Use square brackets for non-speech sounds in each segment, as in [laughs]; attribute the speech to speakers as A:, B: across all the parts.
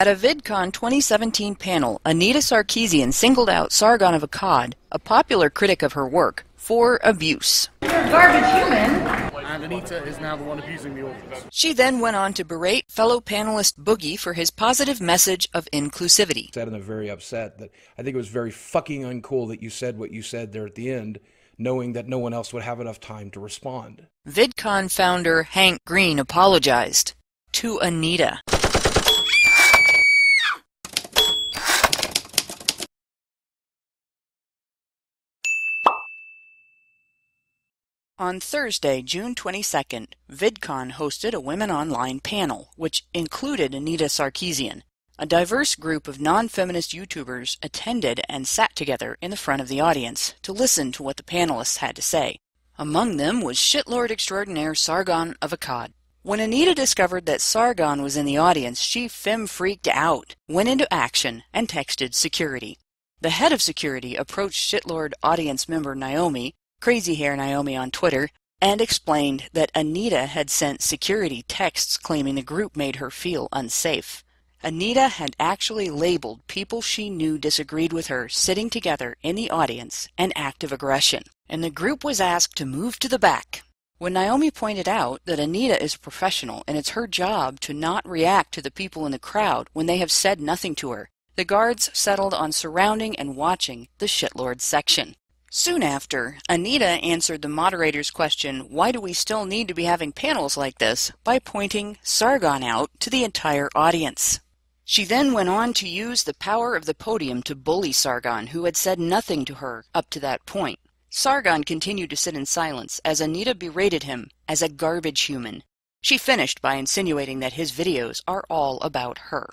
A: At a VidCon 2017 panel, Anita Sarkeesian singled out Sargon of Akkad, a popular critic of her work, for abuse.
B: You're a garbage human.
C: And Anita is now the one abusing the authors.
A: She then went on to berate fellow panelist Boogie for his positive message of inclusivity.
D: Said and I'm very upset that I think it was very fucking uncool that you said what you said there at the end, knowing that no one else would have enough time to respond.
A: VidCon founder Hank Green apologized to Anita. On Thursday, June 22nd, VidCon hosted a Women Online panel, which included Anita Sarkeesian. A diverse group of non-feminist YouTubers attended and sat together in the front of the audience to listen to what the panelists had to say. Among them was shitlord extraordinaire Sargon of Akkad. When Anita discovered that Sargon was in the audience, she fem freaked out, went into action, and texted security. The head of security approached shitlord audience member Naomi, Crazy Hair Naomi on Twitter, and explained that Anita had sent security texts claiming the group made her feel unsafe. Anita had actually labeled people she knew disagreed with her sitting together in the audience an act of aggression, and the group was asked to move to the back. When Naomi pointed out that Anita is a professional and it's her job to not react to the people in the crowd when they have said nothing to her, the guards settled on surrounding and watching the shitlord section. Soon after, Anita answered the moderator's question, why do we still need to be having panels like this, by pointing Sargon out to the entire audience. She then went on to use the power of the podium to bully Sargon, who had said nothing to her up to that point. Sargon continued to sit in silence as Anita berated him as a garbage human. She finished by insinuating that his videos are all about her.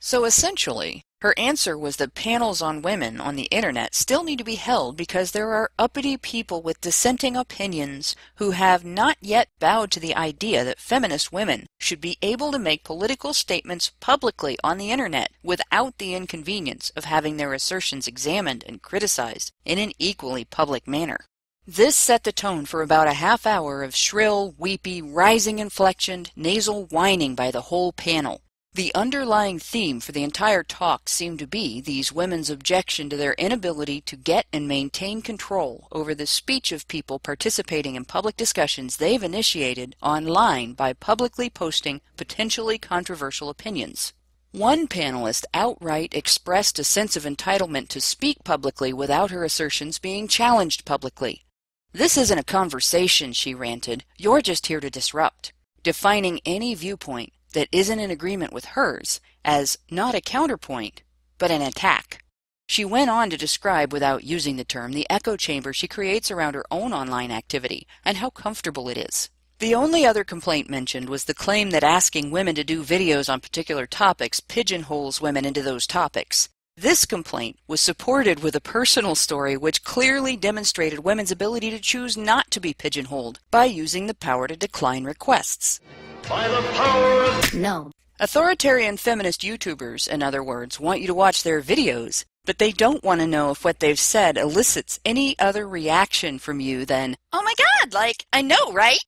A: So essentially, her answer was that panels on women on the internet still need to be held because there are uppity people with dissenting opinions who have not yet bowed to the idea that feminist women should be able to make political statements publicly on the internet without the inconvenience of having their assertions examined and criticized in an equally public manner. This set the tone for about a half hour of shrill, weepy, rising inflectioned, nasal whining by the whole panel. The underlying theme for the entire talk seemed to be these women's objection to their inability to get and maintain control over the speech of people participating in public discussions they've initiated online by publicly posting potentially controversial opinions. One panelist outright expressed a sense of entitlement to speak publicly without her assertions being challenged publicly. This isn't a conversation, she ranted. You're just here to disrupt. Defining any viewpoint that isn't in agreement with hers as not a counterpoint, but an attack. She went on to describe, without using the term, the echo chamber she creates around her own online activity and how comfortable it is. The only other complaint mentioned was the claim that asking women to do videos on particular topics pigeonholes women into those topics. This complaint was supported with a personal story which clearly demonstrated women's ability to choose not to be pigeonholed by using the power to decline requests.
E: By the power of...
B: No.
A: Authoritarian feminist YouTubers, in other words, want you to watch their videos, but they don't want to know if what they've said elicits any other reaction from you than, oh my god, like, I know, right?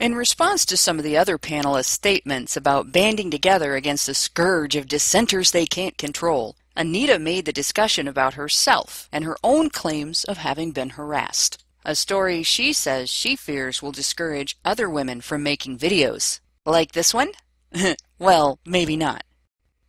A: In response to some of the other panelists' statements about banding together against a scourge of dissenters they can't control, Anita made the discussion about herself and her own claims of having been harassed. A story she says she fears will discourage other women from making videos. Like this one? [laughs] well, maybe not.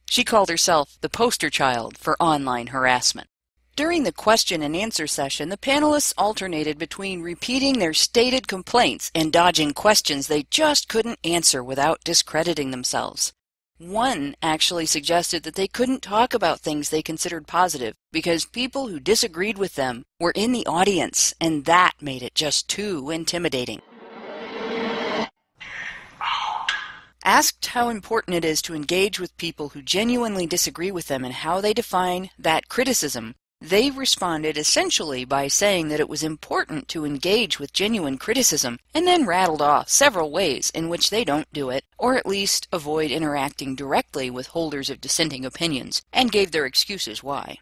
A: She called herself the poster child for online harassment. During the question and answer session, the panelists alternated between repeating their stated complaints and dodging questions they just couldn't answer without discrediting themselves. One actually suggested that they couldn't talk about things they considered positive because people who disagreed with them were in the audience, and that made it just too intimidating. Asked how important it is to engage with people who genuinely disagree with them and how they define that criticism, they responded essentially by saying that it was important to engage with genuine criticism, and then rattled off several ways in which they don't do it, or at least avoid interacting directly with holders of dissenting opinions, and gave their excuses why.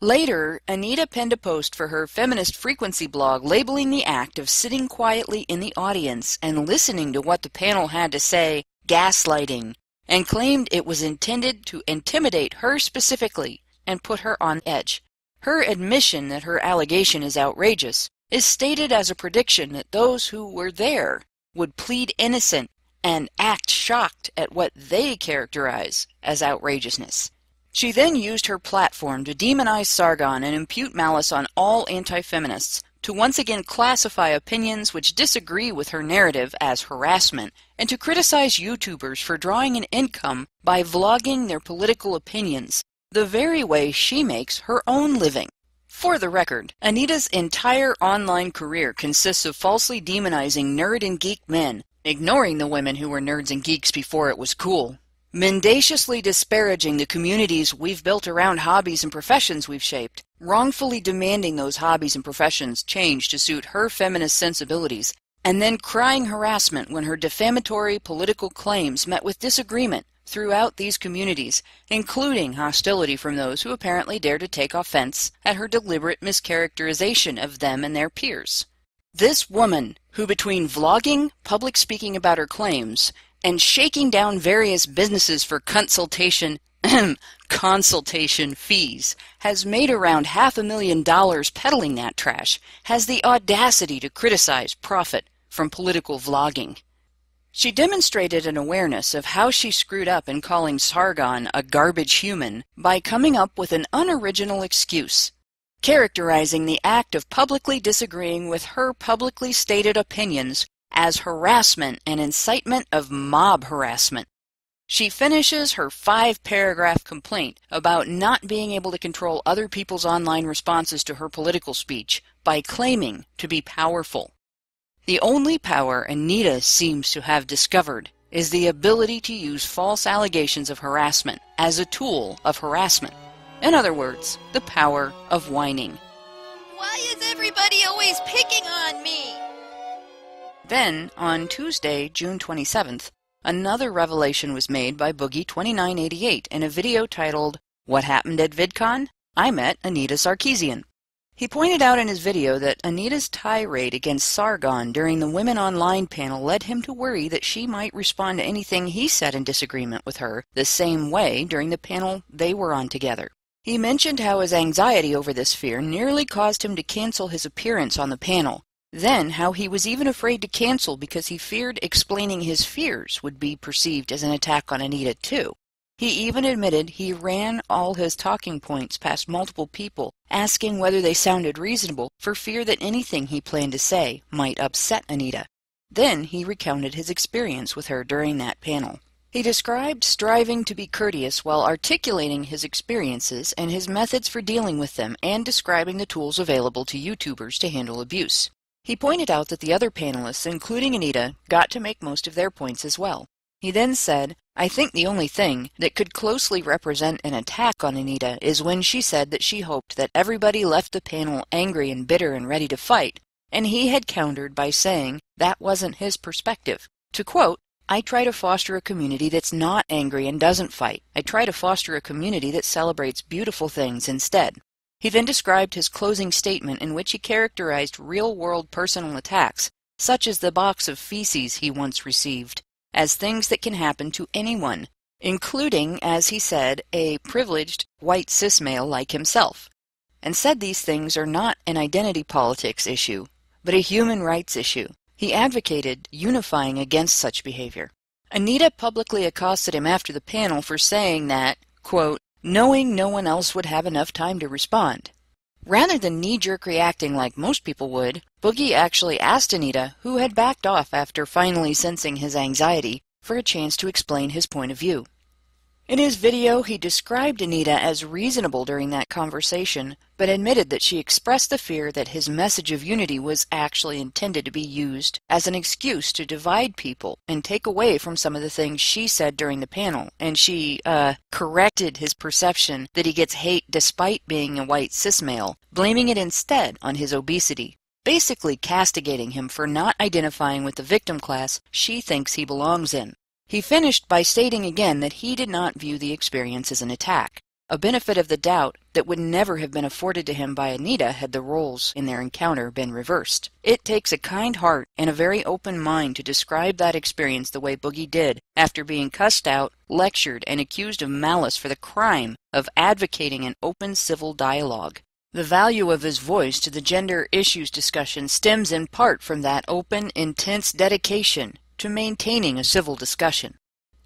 A: Later, Anita penned a post for her Feminist Frequency blog labeling the act of sitting quietly in the audience and listening to what the panel had to say gaslighting, and claimed it was intended to intimidate her specifically and put her on edge. Her admission that her allegation is outrageous is stated as a prediction that those who were there would plead innocent and act shocked at what they characterize as outrageousness. She then used her platform to demonize Sargon and impute malice on all anti-feminists, to once again classify opinions which disagree with her narrative as harassment, and to criticize YouTubers for drawing an income by vlogging their political opinions, the very way she makes her own living. For the record, Anita's entire online career consists of falsely demonizing nerd and geek men, ignoring the women who were nerds and geeks before it was cool, mendaciously disparaging the communities we've built around hobbies and professions we've shaped, wrongfully demanding those hobbies and professions change to suit her feminist sensibilities, and then crying harassment when her defamatory political claims met with disagreement throughout these communities, including hostility from those who apparently dare to take offense at her deliberate mischaracterization of them and their peers. This woman, who between vlogging, public speaking about her claims, and shaking down various businesses for consultation [clears throat] consultation fees, has made around half a million dollars peddling that trash, has the audacity to criticize profit from political vlogging. She demonstrated an awareness of how she screwed up in calling Sargon a garbage human by coming up with an unoriginal excuse, characterizing the act of publicly disagreeing with her publicly stated opinions as harassment and incitement of mob harassment. She finishes her five paragraph complaint about not being able to control other people's online responses to her political speech by claiming to be powerful. The only power Anita seems to have discovered is the ability to use false allegations of harassment as a tool of harassment. In other words, the power of whining.
F: Why is everybody always picking on me?
A: Then, on Tuesday, June 27th, another revelation was made by Boogie2988 in a video titled, What Happened at VidCon? I Met Anita Sarkeesian. He pointed out in his video that Anita's tirade against Sargon during the Women Online panel led him to worry that she might respond to anything he said in disagreement with her the same way during the panel they were on together. He mentioned how his anxiety over this fear nearly caused him to cancel his appearance on the panel, then, how he was even afraid to cancel because he feared explaining his fears would be perceived as an attack on Anita, too. He even admitted he ran all his talking points past multiple people, asking whether they sounded reasonable for fear that anything he planned to say might upset Anita. Then he recounted his experience with her during that panel. He described striving to be courteous while articulating his experiences and his methods for dealing with them and describing the tools available to YouTubers to handle abuse. He pointed out that the other panelists, including Anita, got to make most of their points as well. He then said, I think the only thing that could closely represent an attack on Anita is when she said that she hoped that everybody left the panel angry and bitter and ready to fight, and he had countered by saying that wasn't his perspective. To quote, I try to foster a community that's not angry and doesn't fight. I try to foster a community that celebrates beautiful things instead. He then described his closing statement in which he characterized real-world personal attacks, such as the box of feces he once received, as things that can happen to anyone, including, as he said, a privileged white cis male like himself, and said these things are not an identity politics issue, but a human rights issue. He advocated unifying against such behavior. Anita publicly accosted him after the panel for saying that, quote, knowing no one else would have enough time to respond. Rather than knee-jerk reacting like most people would, Boogie actually asked Anita, who had backed off after finally sensing his anxiety, for a chance to explain his point of view. In his video, he described Anita as reasonable during that conversation, but admitted that she expressed the fear that his message of unity was actually intended to be used as an excuse to divide people and take away from some of the things she said during the panel, and she, uh, corrected his perception that he gets hate despite being a white cis male, blaming it instead on his obesity basically castigating him for not identifying with the victim class she thinks he belongs in. He finished by stating again that he did not view the experience as an attack. a benefit of the doubt that would never have been afforded to him by Anita had the roles in their encounter been reversed. It takes a kind heart and a very open mind to describe that experience the way Boogie did after being cussed out, lectured, and accused of malice for the crime of advocating an open civil dialogue. The value of his voice to the gender issues discussion stems in part from that open, intense dedication to maintaining a civil discussion.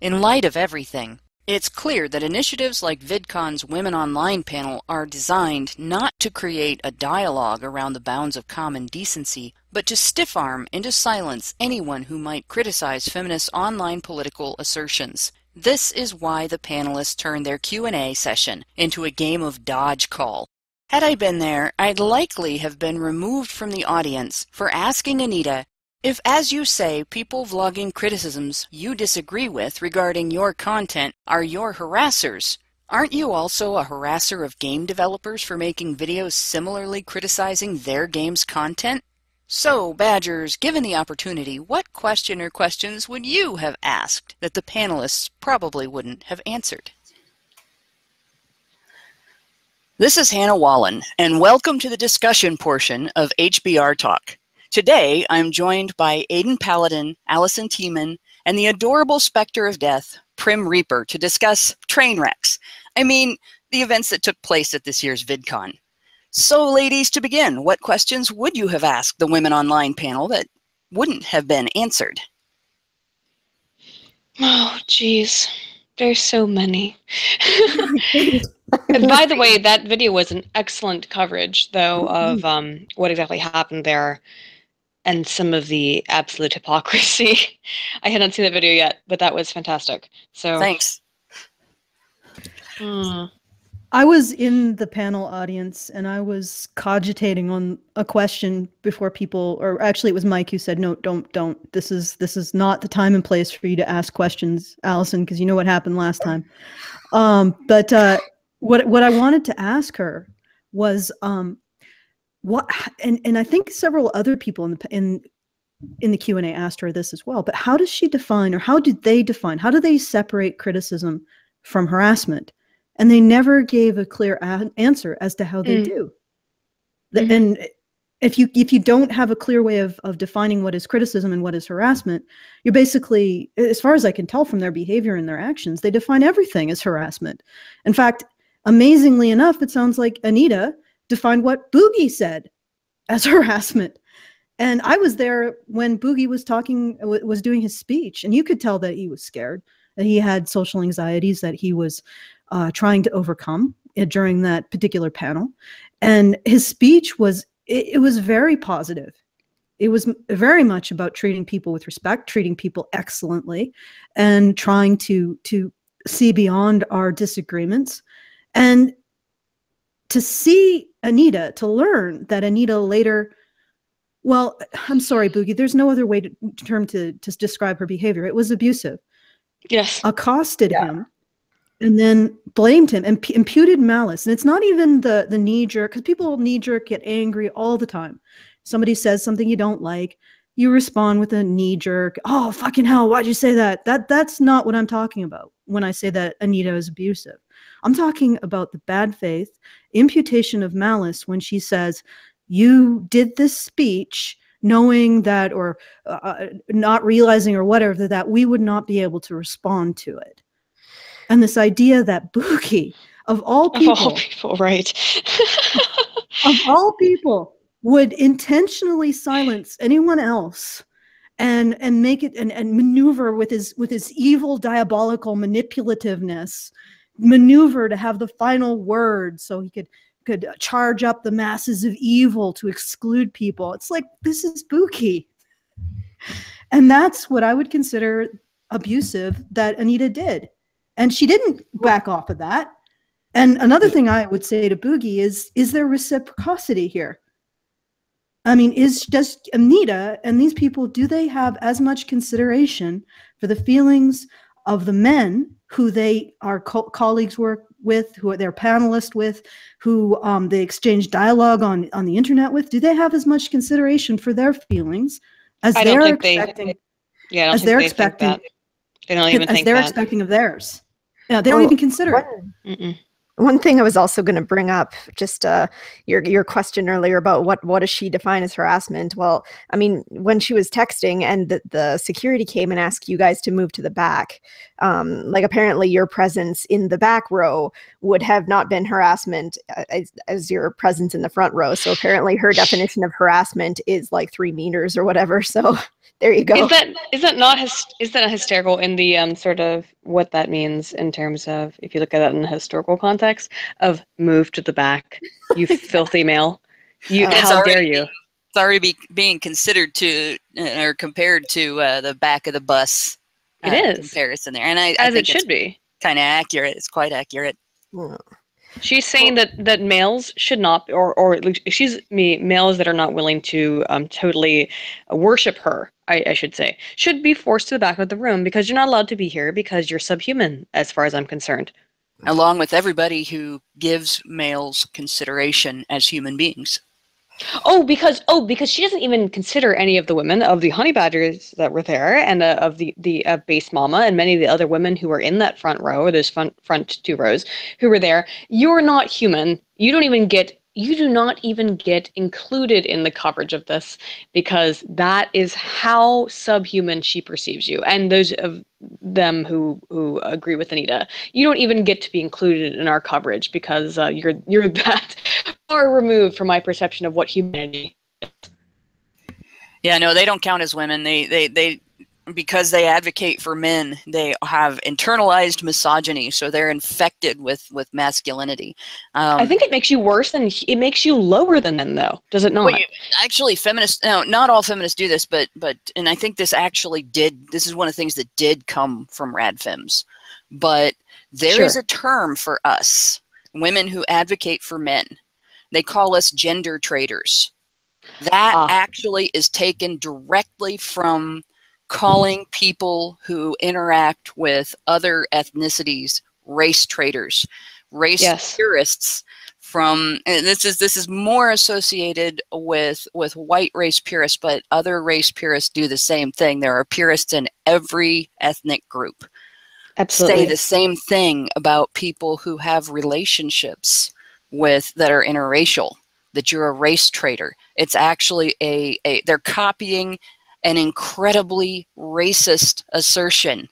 A: In light of everything, it's clear that initiatives like VidCon's Women Online panel are designed not to create a dialogue around the bounds of common decency, but to stiff arm into silence anyone who might criticize feminist online political assertions. This is why the panelists turned their Q&A session into a game of dodge call. Had I been there, I'd likely have been removed from the audience for asking Anita if, as you say, people vlogging criticisms you disagree with regarding your content are your harassers, aren't you also a harasser of game developers for making videos similarly criticizing their game's content? So, Badgers, given the opportunity, what question or questions would you have asked that the panelists probably wouldn't have answered? This is Hannah Wallen, and welcome to the discussion portion of HBR Talk. Today, I'm joined by Aydin Paladin, Alison Tieman, and the adorable specter of death, Prim Reaper, to discuss train wrecks. I mean, the events that took place at this year's VidCon. So, ladies, to begin, what questions would you have asked the Women Online panel that wouldn't have been answered?
G: Oh, geez. There's so many. [laughs] and by the way, that video was an excellent coverage, though, of um, what exactly happened there and some of the absolute hypocrisy. [laughs] I hadn't seen that video yet, but that was fantastic. So
A: Thanks.
G: Hmm.
B: I was in the panel audience and I was cogitating on a question before people or actually it was Mike who said no don't don't this is this is not the time and place for you to ask questions Alison because you know what happened last time. Um but uh what what I wanted to ask her was um what and and I think several other people in the in in the Q&A asked her this as well but how does she define or how do they define how do they separate criticism from harassment and they never gave a clear a- answer as to how they
G: Mm.
B: do The-
G: Mhm.
B: and if you if you don't have a clear way of of defining what is criticism and what is harassment you're basically as far as i can tell from their behavior and their actions they define everything as harassment in fact amazingly enough it sounds like anita defined what boogie said as [laughs] harassment and i was there when boogie was talking was doing his speech and you could tell that he was scared that he had social anxieties that he was uh, trying to overcome uh, during that particular panel. And his speech was, it, it was very positive. It was very much about treating people with respect, treating people excellently, and trying to to see beyond our disagreements. And to see Anita, to learn that Anita later, well, I'm sorry, Boogie, there's no other way to term to, to describe her behavior. It was abusive.
G: Yes.
B: accosted him and then blamed him and imp- imputed malice. And it's not even the the knee jerk because people knee jerk get angry all the time. Somebody says something you don't like you respond with a knee jerk oh fucking hell why'd you say that? That that's not what i'm talking about when i say that anita is abusive. I'm talking about the bad faith imputation of malice when she says you did this speech knowing that or uh, not realizing or whatever that, we would not be able to respond to it and this idea that Boogie, of all people, Of
G: all people, right. [laughs]
B: of all people, would intentionally silence anyone else and and make it and, and maneuver with his with his evil diabolical manipulativeness maneuver to have the final word so he could could charge up the masses of evil to exclude people. It's like this is spooky. And that's what i would consider abusive that anita did. And she didn't back off of that. And another thing i would say to boogie is is there reciprocity here? I mean is does anita and these people do they have as much consideration for the feelings of the men who they are co- colleagues work with who they're panelists with who um, they exchange dialogue on on the internet with do they have as much consideration for their feelings as
G: I
B: they're
G: think they-
B: expecting
G: Yeah, I don't
B: as
G: think
B: they're
G: they
B: expecting.
G: They don't even
B: as
G: think
B: they're
G: that.
B: expecting of theirs yeah they don't even consider it.
H: One thing I was also going to bring up, just uh, your your question earlier about what what does she define as harassment? Well, I mean, when she was texting and the, the security came and asked you guys to move to the back, um, like apparently your presence in the back row would have not been harassment uh, as, as your presence in the front row. So apparently her definition of harassment is like three meters or whatever. [laughs] So there you go.
G: Is that is that not is that hysterical in the um sort of what that means in terms of if you look at that in the historical context of move to the back, you [laughs] filthy male. You
A: It's
G: how dare
A: already-
G: you?
A: It's already be, being considered to uh, or compared to uh, the back of the bus.
G: It
A: uh,
G: is.
A: comparison there, and I, I
G: As
A: think
G: it should be.
A: Kind of accurate. It's quite accurate.
G: She's saying that that males should not, or or at least she's me males that are not willing to um, totally worship her. I, I should say should be forced to the back of the room because you're not allowed to be here because you're subhuman, as far as I'm concerned.
A: Along with everybody who gives males consideration as human beings.
G: Oh, because oh, because she doesn't even consider any of the women of the honey badgers that were there, and uh, of the the uh, Based Mama, and many of the other women who were in that front row, or those front front two rows, who were there. You're not human. You don't even get. You do not even get included in the coverage of this because that is how subhuman she perceives you, and those of them who who agree with Anita. You don't even get to be included in our coverage because uh, you're you're [laughs] that far removed from my perception of what humanity.
A: Yeah, no, they don't count as women. They they they because they advocate for men, they have internalized misogyny, so they're infected with with masculinity. Um,
G: I think it makes you worse than it makes you lower than men, though. Does it not?
A: Well, you- actually, feminists. No, not all feminists do this, but but and I think this actually did. This is one of the things that did come from radfems, but there is
G: Sure.
A: a term for us women who advocate for men. They call us gender traitors. That
G: Ah.
A: actually is taken directly from calling people who interact with other ethnicities race traitors, race
G: Yes.
A: purists from and this is this is more associated with with white race purists but other race purists do the same thing there are purists in every ethnic group
G: Absolutely.
A: say the same thing about people who have relationships with that are interracial that you're a race traitor. It's actually a, a they're copying an incredibly racist assertion.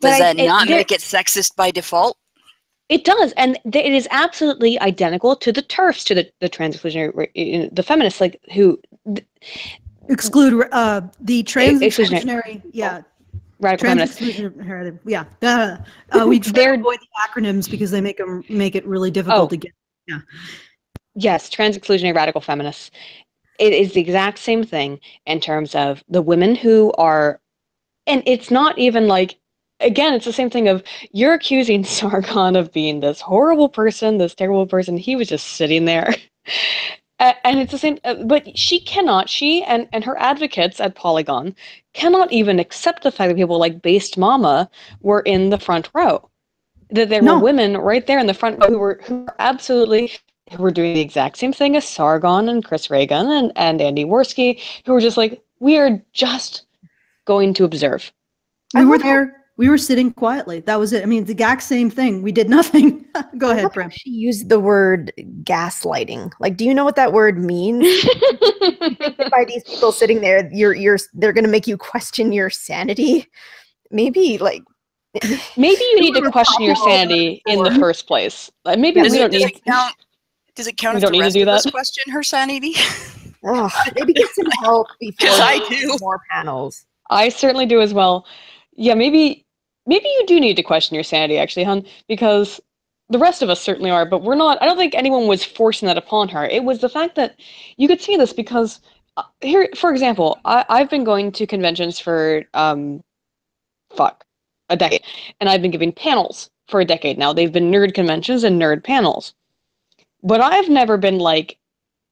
A: Does
G: I-
A: that
G: it-
A: not
G: there-
A: make it sexist by default?
G: It does, and th- it is absolutely identical to the turfs, to the the trans exclusionary, ra- the feminists, like who th-
B: Exclude uh, the trans
G: exclusionary-
B: exclusionary, yeah,
G: radical feminists.
B: yeah. Uh, uh, we [laughs] try to avoid the acronyms because they make them make it really difficult
G: Oh.
B: to get. Yeah.
G: Yes, trans exclusionary radical feminists. It is the exact same thing in terms of the women who are, and it's not even like, again, it's the same thing of you're accusing [laughs] Sargon of being this horrible person, this terrible person. He was just sitting there. [laughs] And it's the same, uh, but she cannot, she and, and her advocates at Polygon cannot even accept the fact that people like Based Mama were in the front row. That there
B: No.
G: were women right there in the front row who were who were absolutely who were doing the exact same thing as Sargon and Chris Ray Gun and, and Andy Warski, who were just like, we are just going to observe.
B: We were there. We were sitting quietly. That was it. I mean, the exact same thing. We did nothing. [laughs] Go ahead, Bram.
H: She used the word gaslighting. Like, do you know what that word means? [laughs] By these people sitting there, you're you're they're gonna make you question your sanity. Maybe like [laughs]
G: Maybe you need to question your sanity in the first place. Like, maybe
A: does
G: we don't
A: does
G: need.
A: it count does it count
G: We
A: if
G: don't need to do that.
A: question her sanity
H: oh, maybe get some help before
A: 'Cause I do.
H: more panels.
G: I certainly do as well. Yeah, maybe maybe you do need to question your sanity, actually, hun, because the rest of us certainly are, but we're not. I don't think anyone was forcing that upon her. It was the fact that you could see this because uh, here, for example, I, I've been going to conventions for um, fuck, a decade, and I've been giving panels for a decade now. They've been nerd conventions and nerd panels, but I've never been like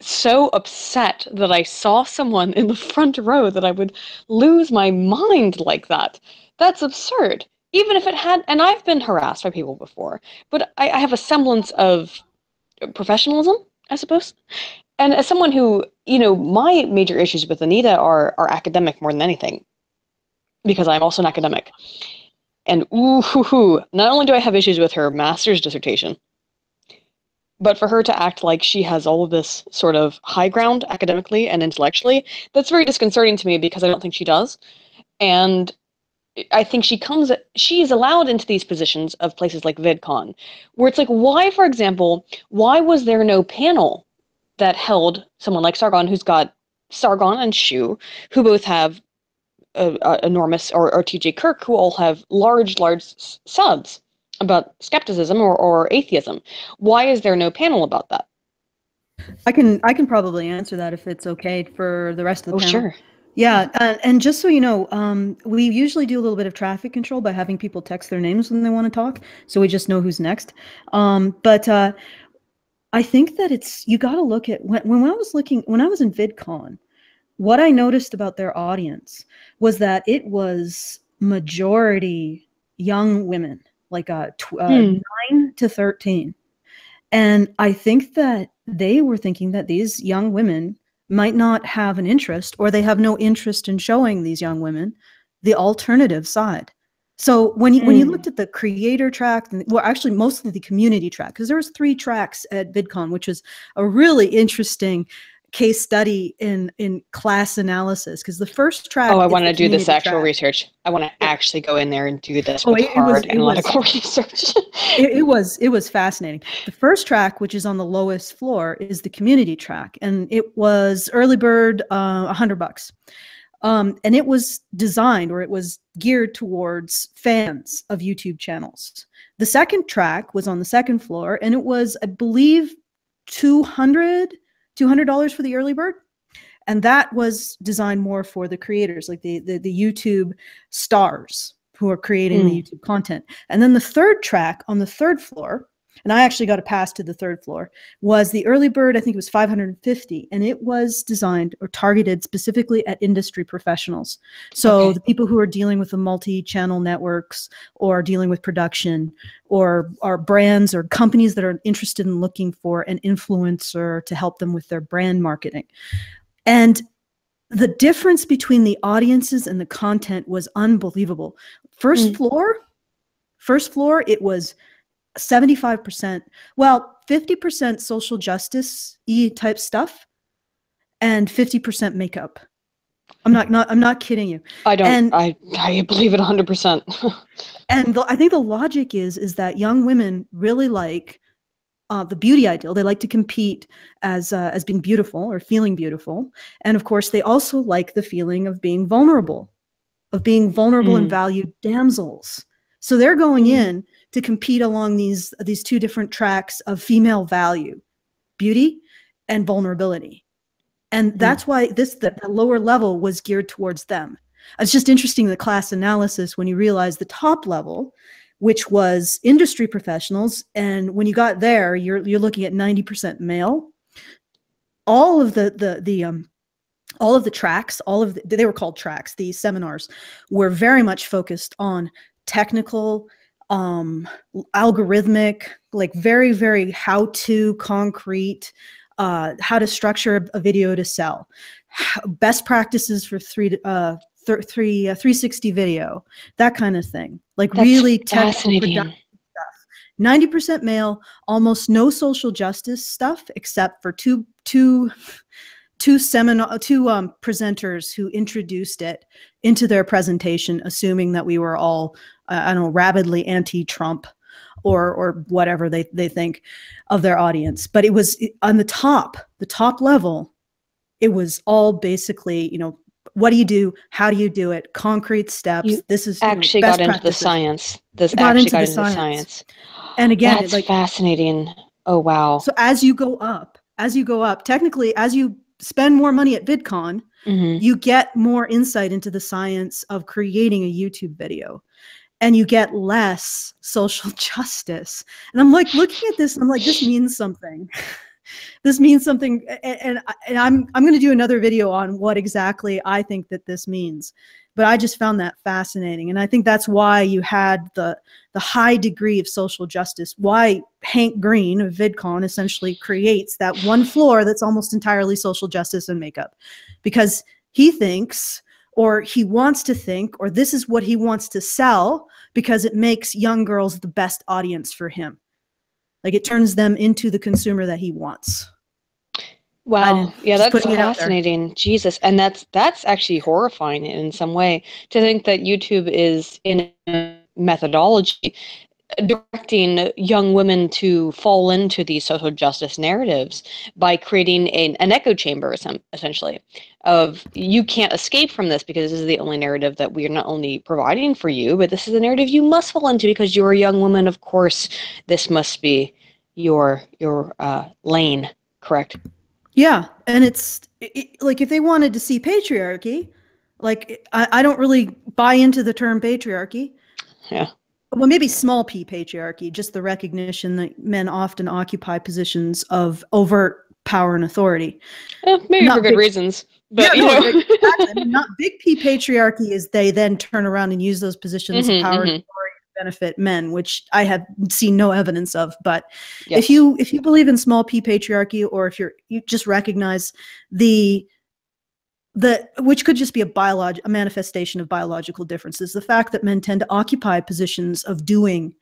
G: so upset that I saw someone in the front row that I would lose my mind like that. That's absurd. Even if it had, and I've been harassed by people before, but I, I have a semblance of professionalism, I suppose. And as someone who, you know, my major issues with Anita are are academic more than anything, because I'm also an academic. And ooh, hoo, hoo, not only do I have issues with her master's dissertation, but for her to act like she has all of this sort of high ground academically and intellectually, that's very disconcerting to me because I don't think she does. And I think she comes, she is allowed into these positions of places like VidCon, where it's like, why, for example, why was there no panel that held someone like Sargon, who's got Sargon and Shu, who both have uh, uh, enormous, or, or TJ Kirk, who all have large, large s- subs about skepticism or, or atheism. Why is there no panel about that?
B: I can I can probably answer that if it's okay for the rest of the
G: Oh,
B: panel.
G: sure.
B: Yeah, uh, and just so you know, um, we usually do a little bit of traffic control by having people text their names when they want to talk, so we just know who's next. Um, but uh, I think that it's you got to look at when when I was looking when I was in VidCon, what I noticed about their audience was that it was majority young women, like uh, tw- uh
G: Hmm.
B: nine to thirteen, and I think that they were thinking that these young women might not have an interest or they have no interest in showing these young women the alternative side so when you when you
G: Mm.
B: looked at the creator track and- well actually mostly the community track because there was three tracks at vidcon which was a really interesting case study in in class analysis because the first track
G: Oh, I want to do this actual
B: track.
G: research. I want to actually go in there and do this
B: Oh,
G: with
B: it-
G: hard
B: it was-
G: analytical [laughs] research.
B: it, it was it was fascinating. The first track, which is on the lowest floor, is the community track, and it was early bird, uh, a hundred bucks, um, and it was designed or it was geared towards fans of YouTube channels. The second track was on the second floor, and it was, I believe, 200 dollars for the early bird. And that was designed more for the creators, like the the, the YouTube stars who are creating the mm. YouTube content. And then the third track on the third floor, and I actually got a pass to the third floor, was the early bird. I think it was 550, and it was designed or targeted specifically at industry professionals. So
G: Okay.
B: the people who are dealing with the multi-channel networks or dealing with production or are brands or companies that are interested in looking for an influencer to help them with their brand marketing. And the difference between the audiences and the content was unbelievable. First
G: Mm.
B: floor, first floor, it was 75%, well, 50% social justice e type stuff and 50% makeup. I'm not not I'm not kidding you.
G: I don't.
B: And-
G: I I believe it 100. percent
B: And the, I think the logic is is that young women really like uh, the beauty ideal. They like to compete as uh, as being beautiful or feeling beautiful, and of course, they also like the feeling of being vulnerable, of being vulnerable and
G: Mm.
B: valued damsels. So they're going
G: Mm.
B: in to compete along these these two different tracks of female value, beauty and vulnerability, and that's why this the, the lower level was geared towards them. It's just interesting the class analysis when you realize the top level, which was industry professionals, and when you got there, you're you're looking at 90% male. All of the the the um all of the tracks, all of the, they were called tracks, these seminars were very much focused on technical um algorithmic like very very how to concrete uh how to structure a, video to sell. Best practices for three uh th- three uh, 360 video that kind of thing. Like
G: That's
B: really technical stuff. 90% male almost no social justice stuff except for two two two seminar two um, presenters who introduced it into their presentation assuming that we were all i don't know rabidly anti-trump or or whatever they, they think of their audience but it was on the top the top level it was all basically you know what do you do how do you do it concrete steps
G: You
B: this is you know,
G: Actually got into the science. This
B: got
G: actually
B: into
G: got
B: the
G: into the
B: science.
G: science.
B: and again
G: That's
B: like
G: fascinating. Oh wow.
B: so as you go up as you go up technically as you spend more money at vidcon
G: Mhm.
B: you get more insight into the science of creating a YouTube video and you get less social [laughs] justice. And I'm like looking at this and I'm like, this means something. [laughs] this means something. a- a- And, and I'm, I'm going to do another video on what exactly I think that this means. But I just found that fascinating. And I think that's why you had the, the high degree of social justice, why Hank Green of VidCon essentially creates that one floor that's almost entirely social justice and makeup because he thinks or he wants to think or this is what he wants to sell because it makes young girls the best audience for him like it turns them into the consumer that he wants
G: Wow. Yeah, that's
B: putting it out there.
G: fascinating. Jesus. And that's that's actually horrifying in some way to think that YouTube is in a methodology directing young women to fall into these social justice narratives by creating an, an echo chamber essentially of you can't escape from this because this is the only narrative that we are not only providing for you but this is the narrative you must fall into because you're a young woman of course this must be your your uh, lane correct
B: Yeah, and it's it, like if they wanted to see patriarchy, like I, I don't really buy into the term patriarchy.
G: Yeah.
B: Well, maybe small p patriarchy, just the recognition that men often occupy positions of overt power and authority.
G: Eh, maybe
B: Not
G: for good
B: big-
G: reasons but
B: yeah,
G: you
B: no,
G: know. [laughs]
B: exactly. I mean, not big P patriarchy is they then turn around and use those positions
G: Mhm,
B: of power and
G: mhm.
B: authority to benefit men, which I have seen no evidence of. But
G: Yes.
B: if you if you believe in small p patriarchy, or if you're you just recognize the the which could just be a biolog a manifestation of biological differences, the fact that men tend to occupy positions of doing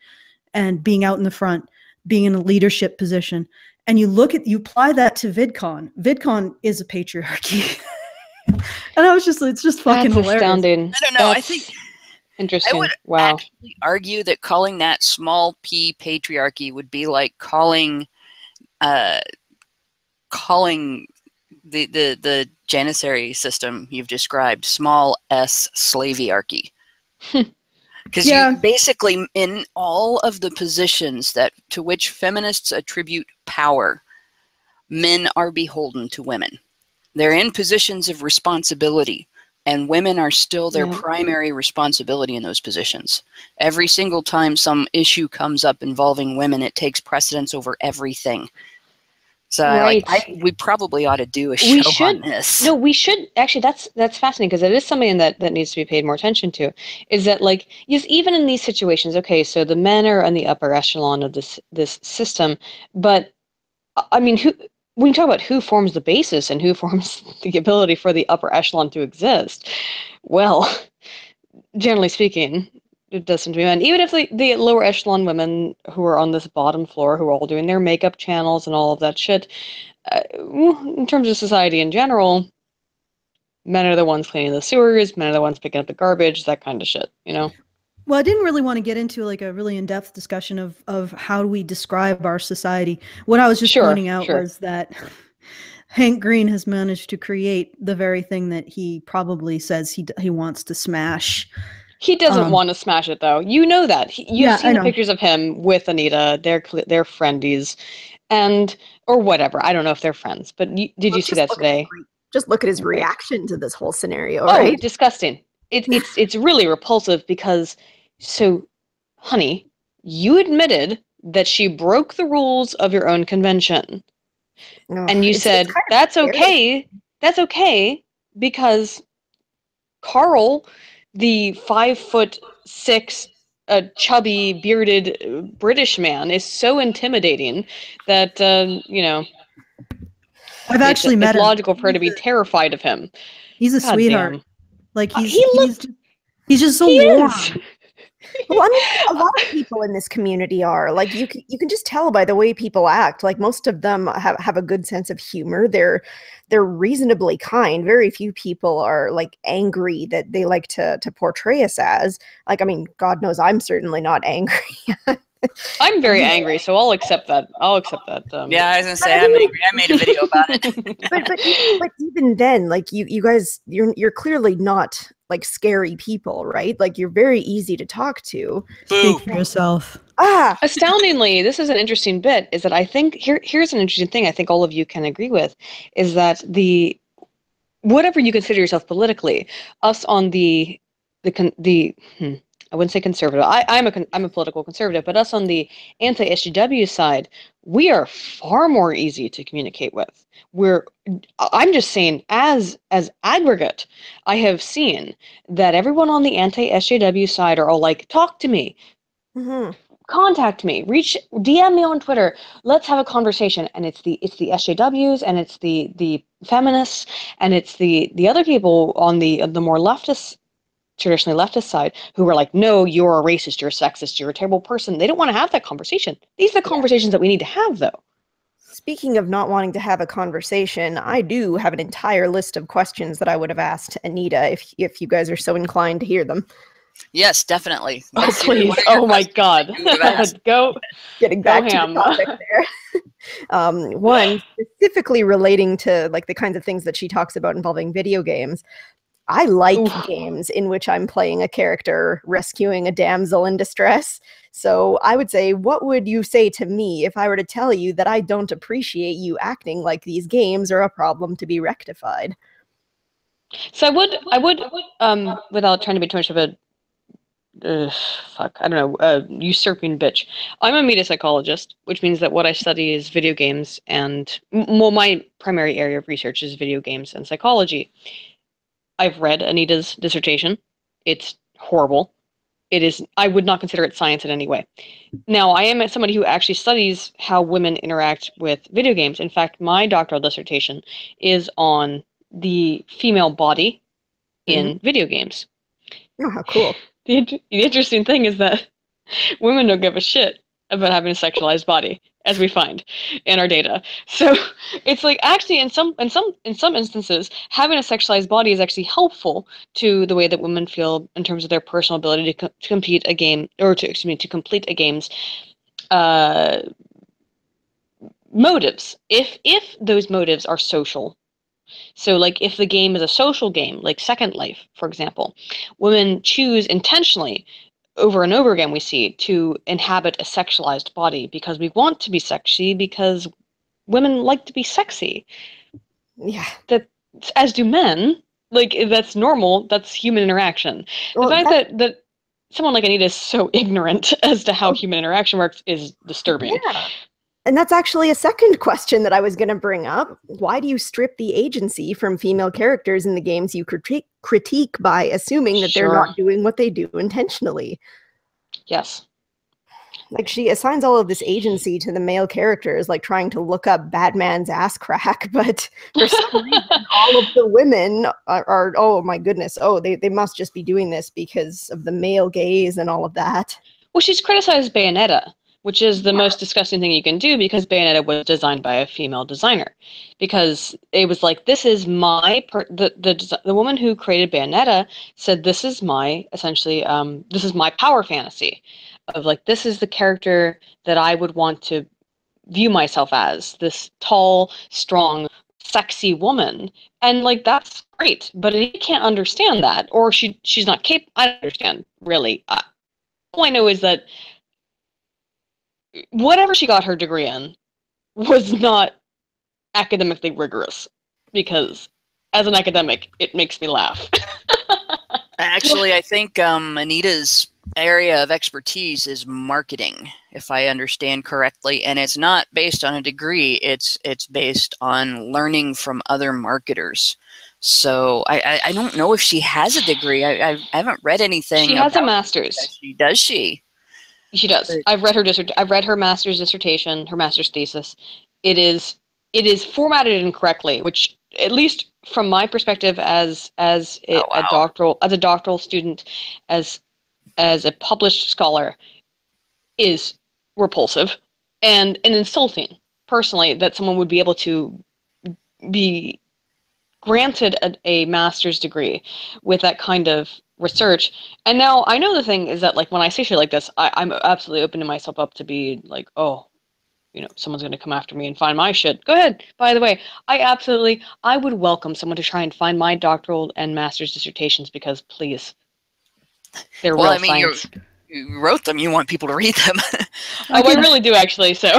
B: and being out in the front, being in a leadership position, and you look at you apply that to VidCon. VidCon is a patriarchy. [laughs] and I was just it's just fucking
G: That's
B: hilarious.
G: astounding.
A: I don't know. I think
G: interesting.
A: I would
G: wow.
A: actually argue that calling that small p patriarchy would be like calling, uh, calling the the the janissary system you've described small s slaviarchy. Because [laughs]
B: Yeah.
A: basically in all of the positions that to which feminists attribute power, men are beholden to women. They're in positions of responsibility, and women are still their
G: Yeah.
A: primary responsibility in those positions. Every single time some issue comes up involving women, it takes precedence over everything. So I, like, I, we probably ought to do a show
G: We
A: on
G: should.
A: this.
G: No, we should actually. That's that's fascinating because it is something that that needs to be paid more attention to. Is that like yes, even in these situations, okay, so the men are on the upper echelon of this this system, but I- I mean, who when you talk about who forms the basis and who [laughs] forms the ability for the upper echelon to exist, well, [laughs] generally speaking, it doesn't be men. Even if the, the lower echelon women who are on this bottom floor, who are all doing their makeup channels and all of that shit, uh, in terms of society in general, men are the ones cleaning the sewers, men are the ones picking up the garbage, that kind of shit, you know?
B: Well, I didn't really want to get into like a really in-depth discussion of of how do we describe our society. What I was just
G: Sure,
B: pointing out
G: sure.
B: was that [laughs] Hank Green has managed to create the very thing that he probably says he he wants to smash.
G: He doesn't
B: Um,
G: want to smash it though. You know that. He, you've
B: Yeah, I
G: seen the
B: know.
G: pictures of him with Anita. They're they're friendies, and or whatever. I don't know if they're friends, but you, did you
H: Let's
G: see that
H: look at his
G: today?
H: Just look at his reaction to this whole scenario,
G: Oh,
H: right?
G: disgusting. It, [sighs] it's it's really repulsive because so, honey, you admitted that she broke the rules of your own convention,
H: Ugh,
G: and you
H: it's- it's
G: said
H: kind of
G: that's
H: scary.
G: okay. That's okay because Carl, the five foot six, uh, chubby, bearded uh, British man, is so intimidating that uh, you know
B: I've actually
G: it's
B: met him.
G: logical for her to be terrified of him.
B: He's a
G: God
B: sweetheart.
G: damn.
B: Like
G: Uh,
B: he's
G: he
B: he's just, he's just so
G: He
B: warm.
G: is.
H: Well, I mean, a lot of people in this community are like you. Can, you can just tell by the way people act. Like most of them have, have a good sense of humor. They're they're reasonably kind. Very few people are like angry that they like to to portray us as. Like, I mean, God knows I'm certainly not angry. [laughs]
G: I'm very angry, so I'll accept that. I'll accept that. Um,
A: Yeah, I was gonna say I'm angry. I made a video about it. [laughs]
H: but but but even then, like you you guys, you're you're clearly not like scary people, right? Like you're very easy to talk to.
B: Speak for yourself.
H: Ah,
G: astoundingly this is an interesting bit is that i think here here's an interesting thing i think all of you can agree with is that the whatever you consider yourself politically us on the the con- the hmm, i wouldn't say conservative I, i'm a con- i'm a political conservative but us on the anti-sjw side we are far more easy to communicate with we're i'm just saying as as aggregate i have seen that everyone on the anti-sjw side are all like talk to me.
H: Mhm.
G: contact me. Reach dm me on twitter. Let's have a conversation. And it's the it's the sjws and it's the the feminists and it's the the other people on the the more leftist traditionally leftist side who are like no you're a racist you're a sexist you're a terrible person. They don't want to have that conversation. These are the conversations that we need to have though
H: Speaking of not wanting to have a conversation, I do have an entire list of questions that I would have asked Anita if if you guys are so inclined to hear them.
A: Yes, definitely. [laughs]
G: oh
A: Let's hear-
G: please
A: what are your
G: oh my god
A: you would have asked? [laughs]
G: go
H: Getting
G: Go
H: back to
G: ham.
H: the topic there. [laughs] um, one specifically relating to like the kinds of things that she talks about involving video games. I like
G: Oof.
H: games in which I'm playing a character rescuing a damsel in distress. So I would say, what would you say to me if I were to tell you that I don't appreciate you acting like these games are a problem to be rectified?
G: So I would, I would, um, without trying to be too much of a, uh, fuck, I don't know, uh, usurping bitch. I'm a media psychologist, which means that what I study is video games, and well, my primary area of research is video games and psychology. I've read Anita's dissertation. It's horrible. It is. I would not consider it science in any way. Now, I am somebody who actually studies how women interact with video games. In fact, my doctoral dissertation is on the female body in mm-hmm. video games.
H: Oh, how cool. [laughs]
G: The, the interesting thing is that women don't give a shit about having a sexualized body, as we find in our data. [laughs] So it's like actually in some in some in some instances, having a sexualized body is actually helpful to the way that women feel in terms of their personal ability to, co- to compete a game or to excuse me to complete a game's uh, motives. If if those motives are social so, like, if the game is a social game, like Second Life, for example, women choose intentionally over and over again, we see, to inhabit a sexualized body because we want to be sexy, because women like to be sexy,
H: Yeah.
G: That as do men. Like, that's normal, that's human interaction.
H: Well,
G: the fact
H: that-
G: that, that someone like Anita is so [laughs] ignorant as to how human interaction works is disturbing.
H: Yeah. And that's actually a second [laughs] question that I was going to bring up. Why do you strip the agency from female characters in the games you critique, critique by assuming that they're not doing what they do intentionally?
G: Yes.
H: Like she assigns all of this agency to the male characters, like trying to look up Batman's ass crack, [laughs] but for some [laughs] reason, all of the women are, are oh my goodness, oh, they, they must just be doing this because of the male gaze and all of that.
G: Well, she's criticized Bayonetta, which is the most disgusting thing you can do because Bayonetta was designed by a female designer. Because it was like, this is my per- the the the woman who created Bayonetta said this is my essentially um this is my power fantasy of like this is the character that I would want to view myself as this tall, strong, sexy woman. And like that's great, but he can't understand that, or she she's not capable. I understand really. All I know is that whatever she got her degree in was not academically rigorous because as an academic it makes me laugh [laughs]
A: Actually, I think um, Anita's area of expertise is marketing, if I understand correctly, and it's not based on a degree. It's it's based on learning from other marketers. So I, I, I don't know if she has a degree. I, I haven't read anything.
G: she has a master's
A: she does she?
G: She does.
A: But-
G: i've read her dissert- i've read her master's dissertation her master's thesis. It is it is formatted incorrectly which at least from my perspective as as a,
A: Oh,
G: a doctoral as a doctoral student as as a published scholar is repulsive and and insulting personally that someone would be able to be granted a, a master's degree with that kind of research and now i know the thing is that like when i say shit like this I, i'm absolutely opening myself up to be like oh you know someone's going to come after me and find my shit go ahead by the way i absolutely i would welcome someone to try and find my doctoral and master's dissertations because please they're
A: Well,
G: real
A: I mean, you're-
G: science.
A: You wrote them. You want people to read them.
G: oh [laughs] i really do actually so [laughs]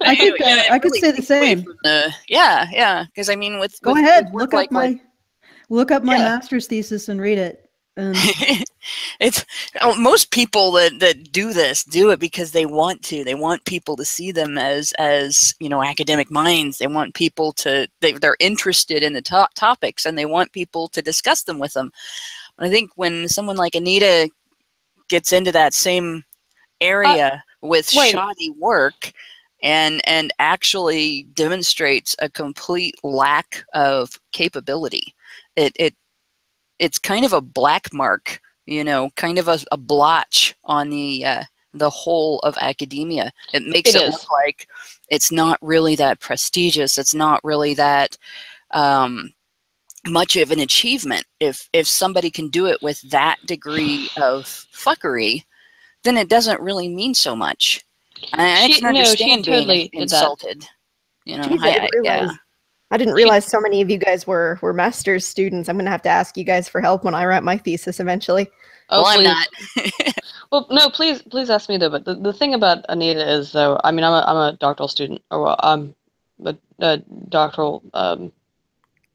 B: I could, uh, I could
A: really
B: say the same.
A: the- yeah, yeah. Because I mean, with
B: Go
A: with-
B: ahead,
A: with work
B: look up
A: like-
B: my look up my
A: Yeah.
B: master's thesis and read it. And [laughs]
A: it's oh, most people that that do this do it because they want to they want people to see them as as you know academic minds they want people to they, they're interested in the to- topics and they want people to discuss them with them and i think when someone like anita gets into that same uh, area with
G: wait.
A: shoddy work and and actually demonstrates a complete lack of capability. It it it's kind of a black mark, you know, kind of a, a blotch on the uh, the whole of academia. It makes
G: It
A: it, look like it's not really that prestigious. It's not really that um, much of an achievement. If if somebody can do it with that degree of fuckery, then it doesn't really mean so much. I, I
G: She-
A: can
G: no, she
A: understand
G: totally
A: being
G: that.
A: insulted. You know,
H: I-
A: I- yeah.
H: Realize. I didn't realize so many of you guys were were master's students. I'm gonna have to ask you guys for help when I write my thesis eventually.
G: Oh,
A: well, I'm not. [laughs]
G: Well, no, please, please ask me though. But the, the thing about Anita is though, I mean, I'm a, I'm a doctoral student, or well, I'm a, a doctoral, um,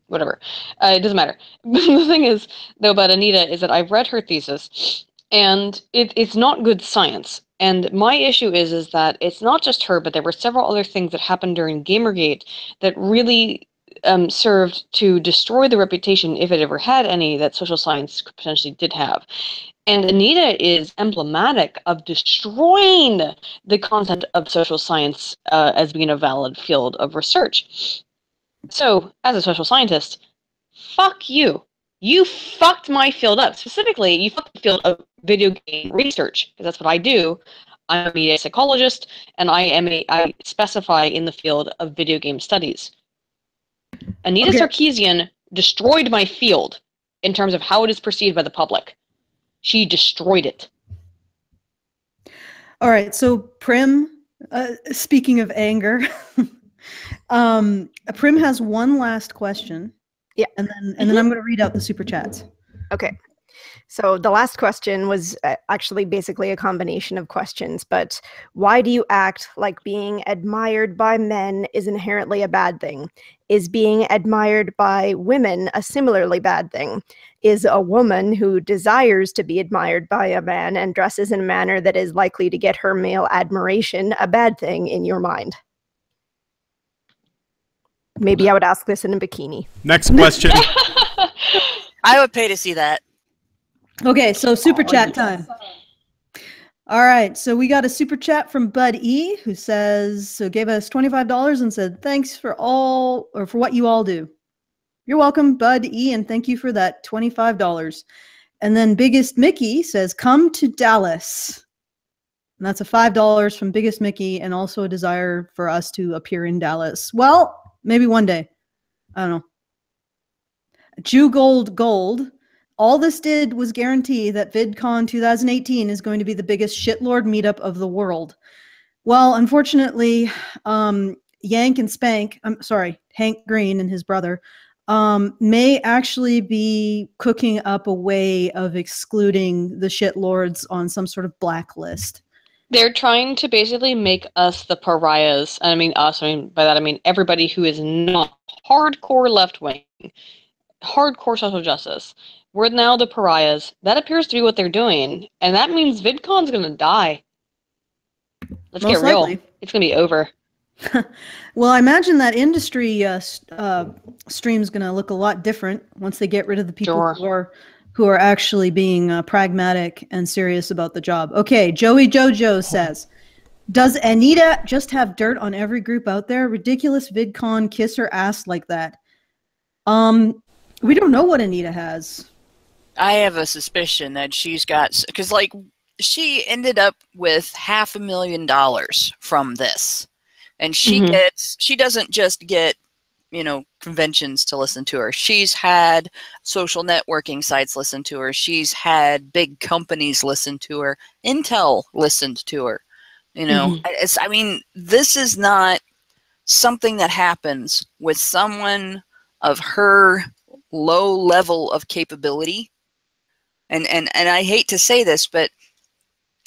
G: whatever. Uh, it doesn't matter. [laughs] the thing is though about Anita is that I've read her thesis, and it, it's not good science. And my issue is is that it's not just her, but there were several other things that happened during GamerGate that really um, served to destroy the reputation, if it ever had any, that social science potentially did have. And Anita is emblematic of destroying the concept of social science uh, as being a valid field of research. So, as a social scientist, fuck you. You fucked my field up. Specifically, you fucked the field of video game research, because that's what I do. I'm a media psychologist, and I am a I specify in the field of video game studies. Anita
B: Okay.
G: Sarkeesian destroyed my field in terms of how it is perceived by the public. She destroyed it.
B: All right, so Prim, uh, speaking of anger, [laughs] um, Prim has one last question.
H: Yeah.
B: and then and then I'm going to read out the super chats.
H: Okay. So the last question was uh, actually basically a combination of questions, but why do you act like being admired by men is inherently a bad thing? Is being admired by women a similarly bad thing? Is a woman who desires to be admired by a man and dresses in a manner that is likely to get her male admiration a bad thing in your mind? Maybe I would ask this in a bikini.
I: Next [laughs] question.
A: I would pay to see that.
B: Okay, so super oh, chat time. All right, so we got a super chat from Bud E, who says so gave us twenty five dollars and said thanks for all or for what you all do. You're welcome, Bud E, and thank you for that twenty five dollars. And then Biggest Mickey says come to Dallas. And that's a five dollars from Biggest Mickey, and also a desire for us to appear in Dallas. Well, maybe one day. I don't know. Jew Gold Gold. All this did was guarantee that VidCon 2018 is going to be the biggest shitlord meetup of the world. Well, unfortunately, um, Yank and Spank, I'm sorry, Hank Green and his brother, um, may actually be cooking up a way of excluding the shitlords on some sort of blacklist.
G: They're trying to basically make us the pariahs. I mean, us. I mean, by that I mean everybody who is not hardcore left wing, hardcore social justice. We're now the pariahs. That appears to be what they're doing, and that means VidCon's gonna die. Let's
B: Most
G: get real.
B: likely.
G: It's gonna be over. [laughs]
B: Well, I imagine that industry uh, uh, stream's going to look a lot different once they get rid of the people
G: Sure.
B: who are who are actually being uh, pragmatic and serious about the job. Okay, Joey Jojo says, "Does Anita just have dirt on every group out there? Ridiculous VidCon kiss her ass like that." Um, we don't know what Anita has.
A: I have a suspicion that she's got because like she ended up with half a million dollars from this, and she
G: Mhm.
A: gets she doesn't just get you know conventions to listen to her. She's had social networking sites listen to her. She's had big companies listen to her. Intel listened to her. You know,
G: Mhm.
A: it's I mean this is not something that happens with someone of her low level of capability and and and I hate to say this, but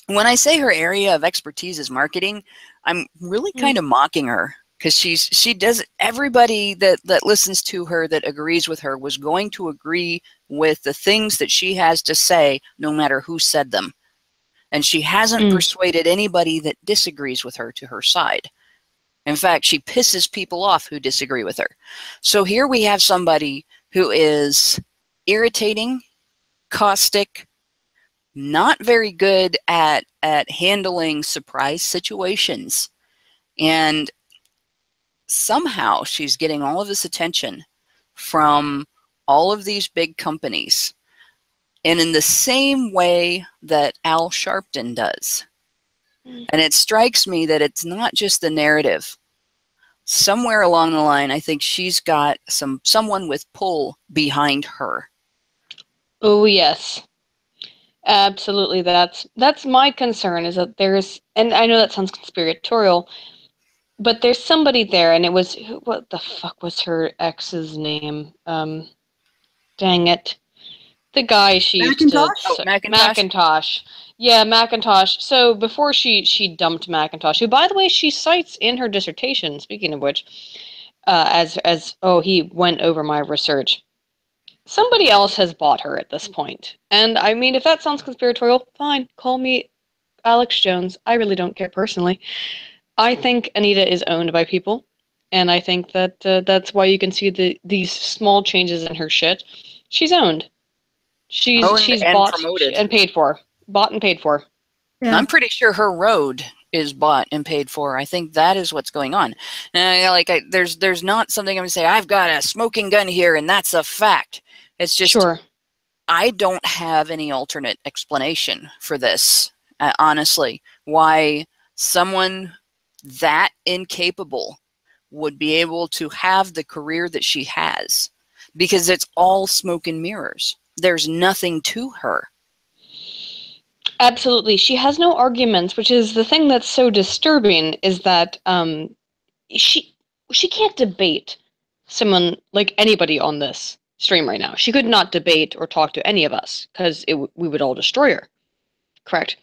A: when I say her area of expertise is marketing, I'm really kind of mocking her because she's she does everybody that that listens to her that agrees with her was going to agree with the things that she has to say no matter who said them. And she hasn't
G: Mm.
A: persuaded anybody that disagrees with her to her side. In fact, she pisses people off who disagree with her. So here we have somebody who is irritating, caustic, not very good at at handling surprise situations and somehow she's getting all of this attention from all of these big companies and in the same way that Al Sharpton does. Hmm. And it strikes me that it's not just the narrative. Somewhere along the line, I think she's got some someone with pull behind her.
G: Oh yes. Absolutely that's that's my concern is that there's and I know that sounds conspiratorial, but there's somebody there and it was what the fuck was her ex's name? Um dang it. The guy she
B: McIntosh?
G: used to
A: Oh, McIntosh?
G: McIntosh. Yeah, McIntosh. So before she she dumped McIntosh, who by the way she cites in her dissertation, speaking of which, uh, as as oh he went over my research. Somebody else has bought her at this point. And I mean if that sounds conspiratorial, fine. Call me Alex Jones. I really don't care personally. I think Anita is owned by people, and I think that uh, that's why you can see the these small changes in her shit. She's owned. She's
A: Owned
G: she's
A: and
G: bought
A: promoted.
G: and paid for. Bought and paid for.
B: Yeah.
A: I'm pretty sure her road is bought and paid for. I think that is what's going on. And I, like, I, there's there's not something I'm gonna say. I've got a smoking gun here, and that's a fact. It's just
G: Sure.
A: I don't have any alternate explanation for this. Uh, honestly, why someone that incapable would be able to have the career that she has, because it's all smoke and mirrors. There's nothing to her.
G: Absolutely. She has no arguments, which is the thing that's so disturbing is that um she she can't debate someone like anybody on this stream right now. She could not debate or talk to any of us because we would all destroy her. Correct.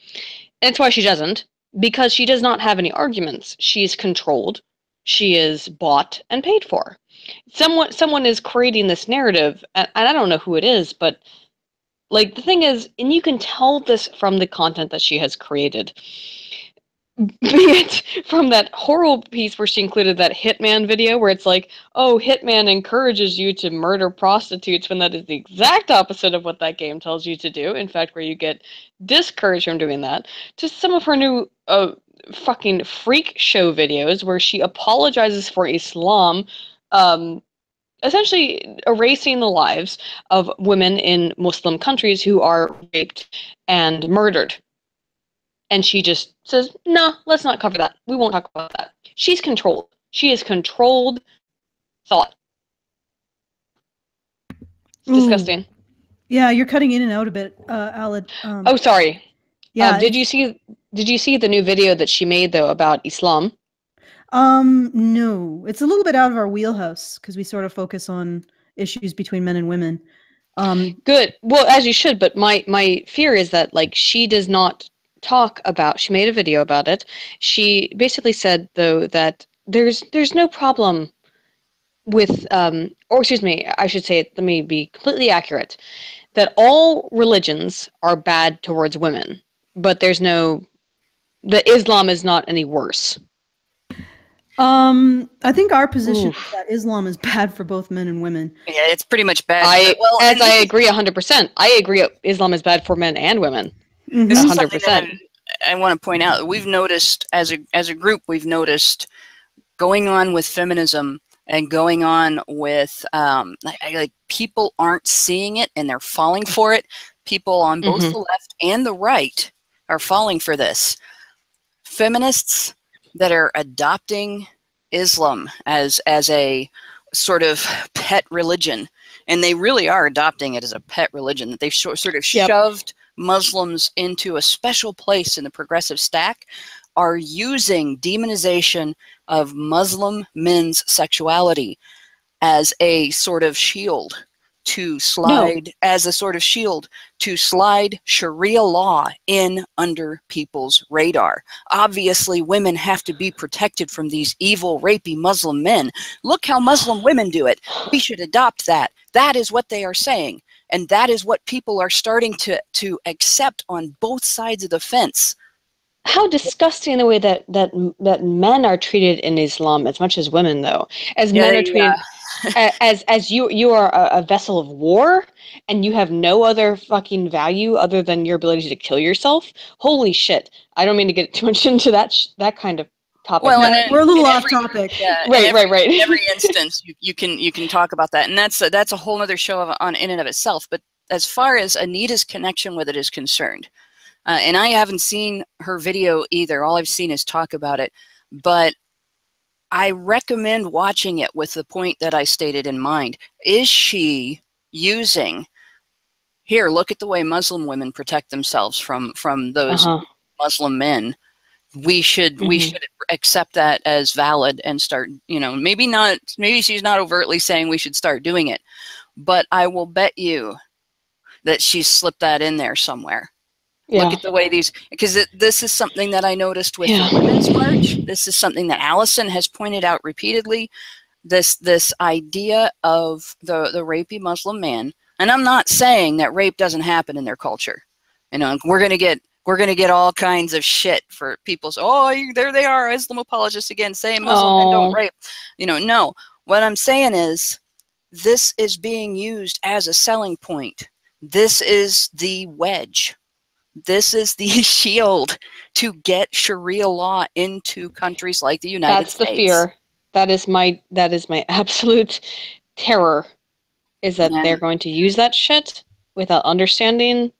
G: That's why she doesn't because she does not have any arguments. She is controlled. She is bought and paid for. Someone someone is creating this narrative and, and I don't know who it is, but like the thing is and you can tell this from the content that she has created be it [laughs] from that horrible piece where she included that hitman video where it's like oh hitman encourages you to murder prostitutes when that is the exact opposite of what that game tells you to do. In fact where you get discouraged from doing that. To some of her new uh, fucking freak show videos where she apologizes for islam um, essentially erasing the lives of women in Muslim countries who are raped and murdered. And she just says, no, let's not cover that. We won't talk about that. She's controlled. She is controlled thought. It's disgusting.
B: Yeah, you're cutting in and out a bit, uh, Alad. Um,
G: Oh, sorry.
B: yeah.
G: Uh, did you see? Did you see the new video that she made though about Islam?
B: Um, no, it's a little bit out of our wheelhouse because we sort of focus on issues between men and women. Um,
G: Good. Well, as you should, but my my fear is that like she does not talk about she made a video about it. She basically said though that there's there's no problem with um or excuse me, I should say it, let me be completely accurate that all religions are bad towards women, but there's no that Islam is not any worse.
B: um, I think our position
G: Oof.
B: is that Islam is bad for both men and women.
A: Yeah, it's pretty much bad.
G: I
A: well,
G: as
A: and
G: I
A: this is-
G: agree 100%. I agree Islam is bad for men and women.
B: Mhm.
A: This is
G: 100%.
A: something that I, I want to point out. We've noticed as a as a group, we've noticed going on with feminism and going on with um, like, like people aren't seeing it and they're falling for it. People on both
G: Mhm.
A: the left and the right are falling for this. Feminists that are adopting Islam as as a sort of pet religion, and they really are adopting it as a pet religion. That they've sho- sort of
G: Yep.
A: shoved Muslims into a special place in the progressive stack, are using demonization of Muslim men's sexuality as a sort of shield to slide as a sort of shield to slide Sharia law in under people's radar. Obviously, women have to be protected from these evil, rapey Muslim men. Look how Muslim women do it. We should adopt that. That is what they are saying. And that is what people are starting to, to accept on both sides of the fence.
G: how disgusting the way that that that men are treated in Islam as much as women though as men are treated
A: yeah.
G: As as you you are a, a vessel of war and you have no other fucking value other than your ability to kill yourself. Holy shit! I don't mean to get too much [laughs] into that sh- that kind of topic.
A: Well, and
B: We're a little off
A: every-
B: topic.
A: Yeah,
G: Right,
A: every-
G: right, right.
A: in every [laughs] instance, you, you can you can talk about that, and that's a, that's a whole other show of, on in and of itself. But as far as Anita's connection with it is concerned, uh, and I haven't seen her video either. All I've seen is talk about it, but I recommend watching it with the point that I stated in mind. Is she using? Here, look at the way Muslim women protect themselves from from those
G: Uh-huh.
A: Muslim men. We should we
G: Mhm.
A: should accept that as valid and start. You know, maybe not. Maybe she's not overtly saying we should start doing it, but I will bet you that she's slipped that in there somewhere.
G: yeah.
A: Look at the way these, because this is something that I noticed with
G: Yeah.
A: the Women's March. This is something that Alison has pointed out repeatedly. This this idea of the the rapey Muslim man, and I'm not saying that rape doesn't happen in their culture. You know, we're gonna get we're gonna get all kinds of shit for people. So, oh, there they are, Islam apologists again, saying Muslim men don't rape. You know, no. What I'm saying is, this is being used as a selling point. This is the wedge this is the [laughs] shield to get Sharia law into countries like the United
G: That's
A: States.
G: That's the fear. That is my that is my [laughs] absolute terror. Is that
A: Yeah.
G: they're going to use that shit without understanding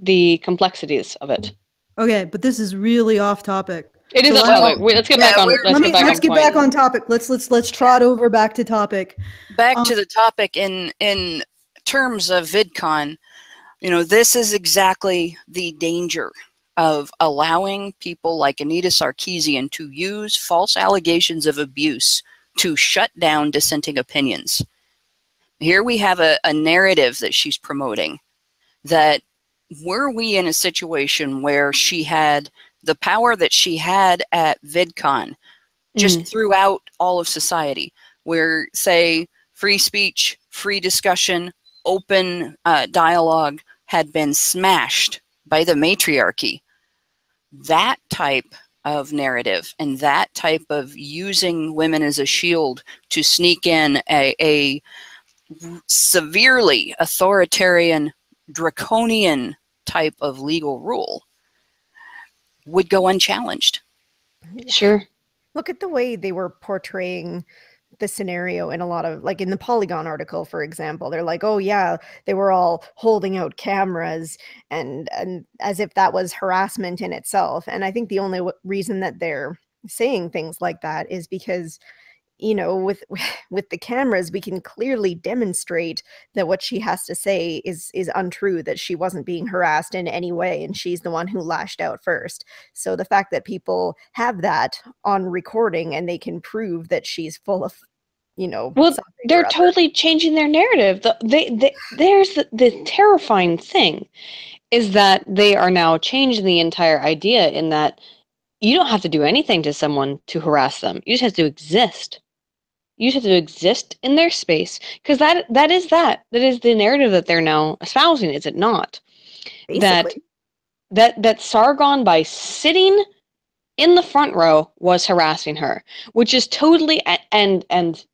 G: the complexities of it.
B: Okay, but this is really off topic.
G: It is
B: So
G: a
B: let-
G: topic. Wait, let's get
A: Yeah,
G: back on. Let's
B: Let me
G: get back
B: let's
G: on
B: get
G: point.
B: back on topic. Let's let's let's trot over back to topic.
A: Back
B: Um,
A: to the topic in in terms of VidCon, you know, this is exactly the danger of allowing people like Anita Sarkeesian to use false allegations of abuse to shut down dissenting opinions. Here we have a, a narrative that she's promoting that were we in a situation where she had the power that she had at VidCon just throughout all of society, where, say, free speech, free discussion, open uh, dialogue had been smashed by the matriarchy, that type of narrative and that type of using women as a shield to sneak in a, a severely authoritarian, draconian type of legal rule would go unchallenged.
G: Sure.
H: Look at the way they were portraying the scenario in a lot of like in the Polygon article for example they're like oh yeah they were all holding out cameras and and as if that was harassment in itself and I think the only w- reason that they're saying things like that is because you know with [laughs] with the cameras we can clearly demonstrate that what she has to say is is untrue that she wasn't being harassed in any way and she's the one who lashed out first so the fact that people have that on recording and they can prove that she's full of you know
G: Well, they're totally changing their narrative. The, they, they, there's the, the terrifying thing is that they are now changing the entire idea in that you don't have to do anything to someone to harass them. You just have to exist. You just have to exist in their space because that that is that that is the narrative that they're now espousing, is it not? that
H: Basically.
G: that that Sargon by sitting in the front row was harassing her, which is totally and and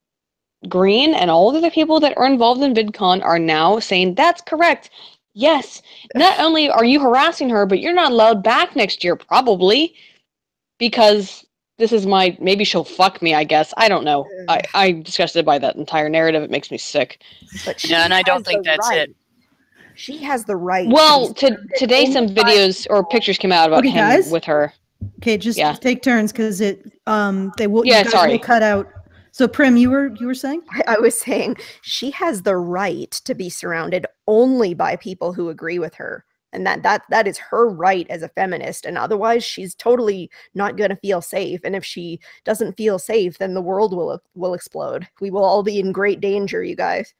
G: Green and all of the other people that are involved in VidCon are now saying that's correct. Yes, not only are you harassing her, but you're not allowed back next year, probably, because this is my maybe she'll fuck me. I guess I don't know. I I'm disgusted by that entire narrative. It makes me sick.
H: but
A: Yeah, and I don't think
H: the
A: that's it.
H: she has the right
G: Well, to, today some
H: by
G: videos or pictures came out about
B: Okay,
G: him
B: guys.
G: with her.
B: Okay, just
G: Yeah.
B: take turns because it um they will
G: Yeah, sorry.
B: will cut out. So Prim, you were you were saying?
H: I, I was saying she has the right to be surrounded only by people who agree with her. And that that that is her right as a feminist. And otherwise she's totally not gonna feel safe. And if she doesn't feel safe, then the world will will explode. We will all be in great danger, you guys.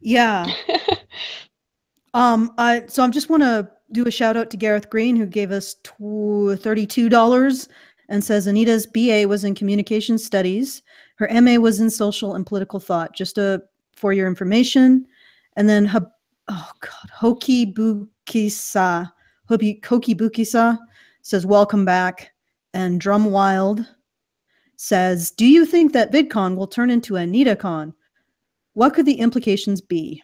B: Yeah. [laughs] um I so I just want to do a shout out to Gareth Green who gave us tw- $32 and says Anita's BA was in communication studies. Her MA was in social and political thought. Just a for your information. And then Hab- oh god, Hoki Bukisa, Hoki Bukisa says welcome back and Drum Wild says, "Do you think that VidCon will turn into AnitaCon? What could the implications be?"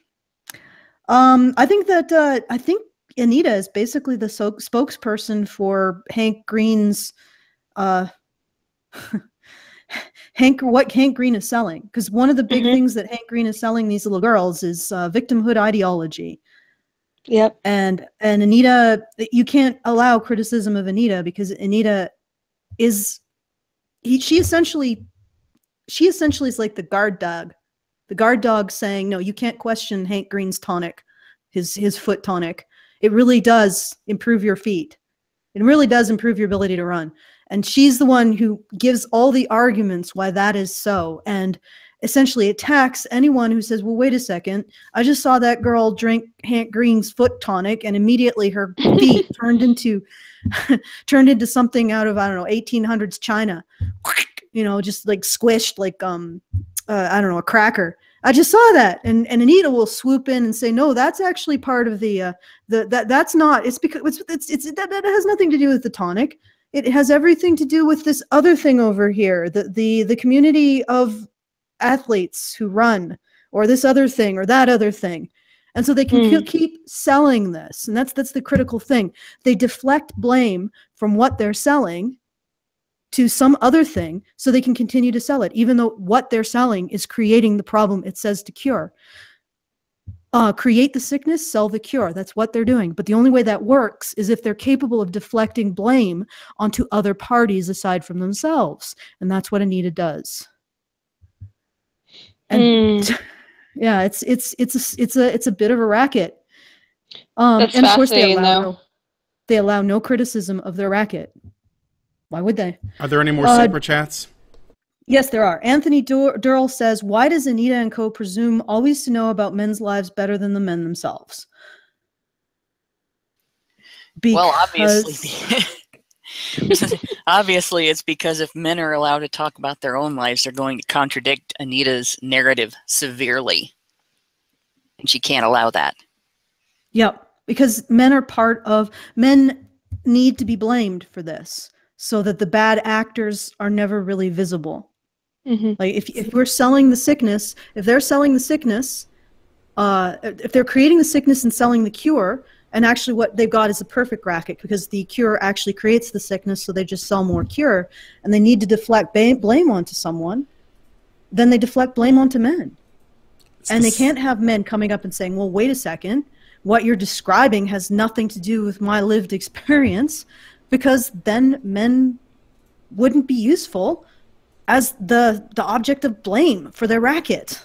B: Um, I think that uh, I think Anita is basically the so- spokesperson for Hank Green's uh, [laughs] Hank what Hank Green is selling because one of the big
G: Mhm.
B: things that Hank Green is selling these little girls is uh, victimhood ideology.
G: Yep.
B: And and Anita, you can't allow criticism of Anita because Anita is he she essentially she essentially is like the guard dog. The guard dog saying, No, you can't question Hank Green's tonic, his his foot tonic. It really does improve your feet. It really does improve your ability to run. And she's the one who gives all the arguments why that is so. And essentially attacks anyone who says, Well, wait a second. I just saw that girl drink Hank Green's foot tonic and immediately her [laughs] feet turned into [laughs] turned into something out of, I don't know, 1800s China. [laughs] You know, just like squished like um uh, I don't know, a cracker. I just saw that, and and Anita will swoop in and say, "No, that's actually part of the uh, the that that's not. It's because it's it's, it's that, that has nothing to do with the tonic. It has everything to do with this other thing over here. The the the community of athletes who run, or this other thing, or that other thing." And so they can
G: hmm.
B: ke- keep selling this, and that's that's the critical thing. They deflect blame from what they're selling to some other thing so they can continue to sell it, even though what they're selling is creating the problem it says to cure. Uh, create the sickness, sell the cure. That's what they're doing. But the only way that works is if they're capable of deflecting blame onto other parties aside from themselves. And that's what Anita does. And
G: Mm, [laughs]
B: yeah, it's it's it's a s- it's a it's a bit of a racket. Um,
G: That's
B: and of course they allow
G: though.
B: no, they allow no criticism of their racket. Why would they?
I: Are there any more
B: Uh,
I: super chats?
B: Yes, there are. Anthony Dur- Durrell says, "Why does Anita and Co. presume always to know about men's lives better than the men themselves?"
A: Well, obviously, [laughs] obviously, it's because if men are allowed to talk about their own lives, they're going to contradict Anita's narrative severely, and she can't allow that.
B: Yep, because men are part of men need to be blamed for this, so that the bad actors are never really visible.
G: Mhm.
B: Like if if we're selling the sickness, if they're selling the sickness, uh, if they're creating the sickness and selling the cure, and actually what they've got is a perfect racket because the cure actually creates the sickness, so they just sell more cure, and they need to deflect ba- blame onto someone, then they deflect blame onto men, and they can't have men coming up and saying, "Well, wait a second, what you're describing has nothing to do with my lived [laughs] experience," because then men wouldn't be useful as the the object of blame for their racket.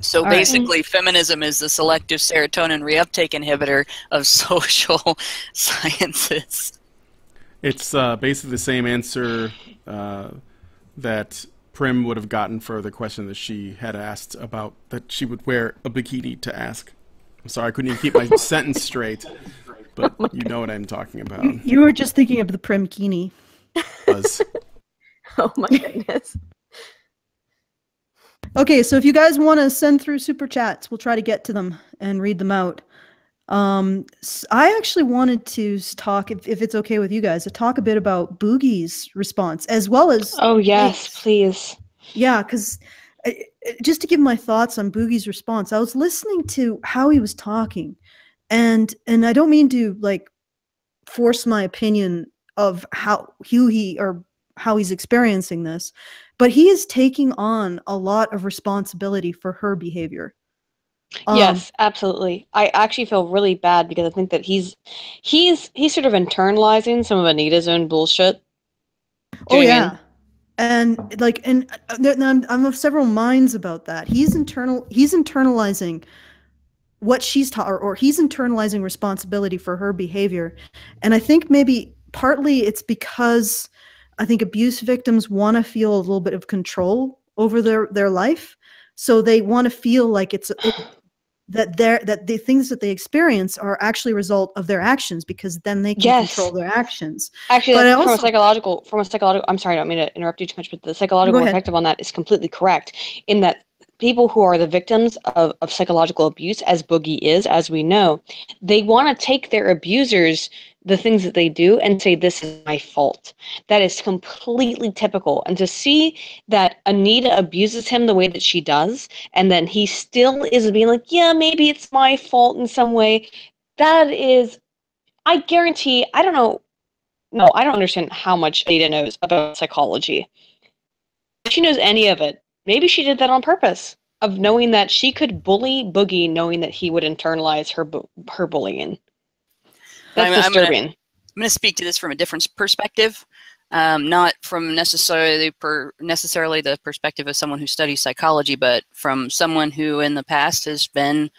A: So
B: All right.
A: basically, feminism is the selective serotonin reuptake inhibitor of [laughs] social sciences.
I: It's uh, basically the same answer uh, that Prim would have gotten for the question that she had asked about that she would wear a bikini to ask. I'm sorry, I couldn't even keep my [laughs] sentence straight, but you know what I'm talking about.
B: You were just thinking of the primkini.
I: Buzz. [laughs]
H: Oh my goodness.
B: Okay, so if you guys want to send through super chats, we'll try to get to them and read them out. Um, s- I actually wanted to talk, if, if it's okay with you guys, to talk a bit about Boogie's response as well as
G: Oh yes,
B: Nate's.
G: please.
B: Yeah, because just to give my thoughts on Boogie's response, I was listening to how he was talking, and and I don't mean to like force my opinion of how who he or how he's experiencing this, but he is taking on a lot of responsibility for her behavior. Um,
G: yes, absolutely. I actually feel really bad because I think that he's he's he's sort of internalizing some of Anita's own bullshit.
B: Oh yeah. And like, and uh, I'm, I'm of several minds about that. He's internal. He's internalizing what she's taught, or, or he's internalizing responsibility for her behavior. And I think maybe partly it's because I think abuse victims want to feel a little bit of control over their their life, so they want to feel like it's it, [sighs] that they're that the things that they experience are actually a result of their actions because then they can
G: Yes.
B: control their actions.
G: Actually,
B: But
G: from a psychological from a psychological. I'm sorry, I don't mean to interrupt you too much, but the psychological perspective on that is completely correct. In that people who are the victims of, of psychological abuse, as Boogie is, as we know, they want to take their abusers, the things that they do, and say, This is my fault. That is completely typical. And to see that Anita abuses him the way that she does, and then he still is being like, Yeah, maybe it's my fault in some way, that is, I guarantee, I don't know. No, I don't understand how much Anita knows about psychology. If she knows any of it, maybe she did that on purpose of knowing that she could bully Boogie, knowing that he would internalize her bu- her bullying. That's
A: I'm-
G: disturbing.
A: I'm going to speak to this from a different perspective, um, not from necessarily per, necessarily the perspective of someone who studies psychology, but from someone who in the past has been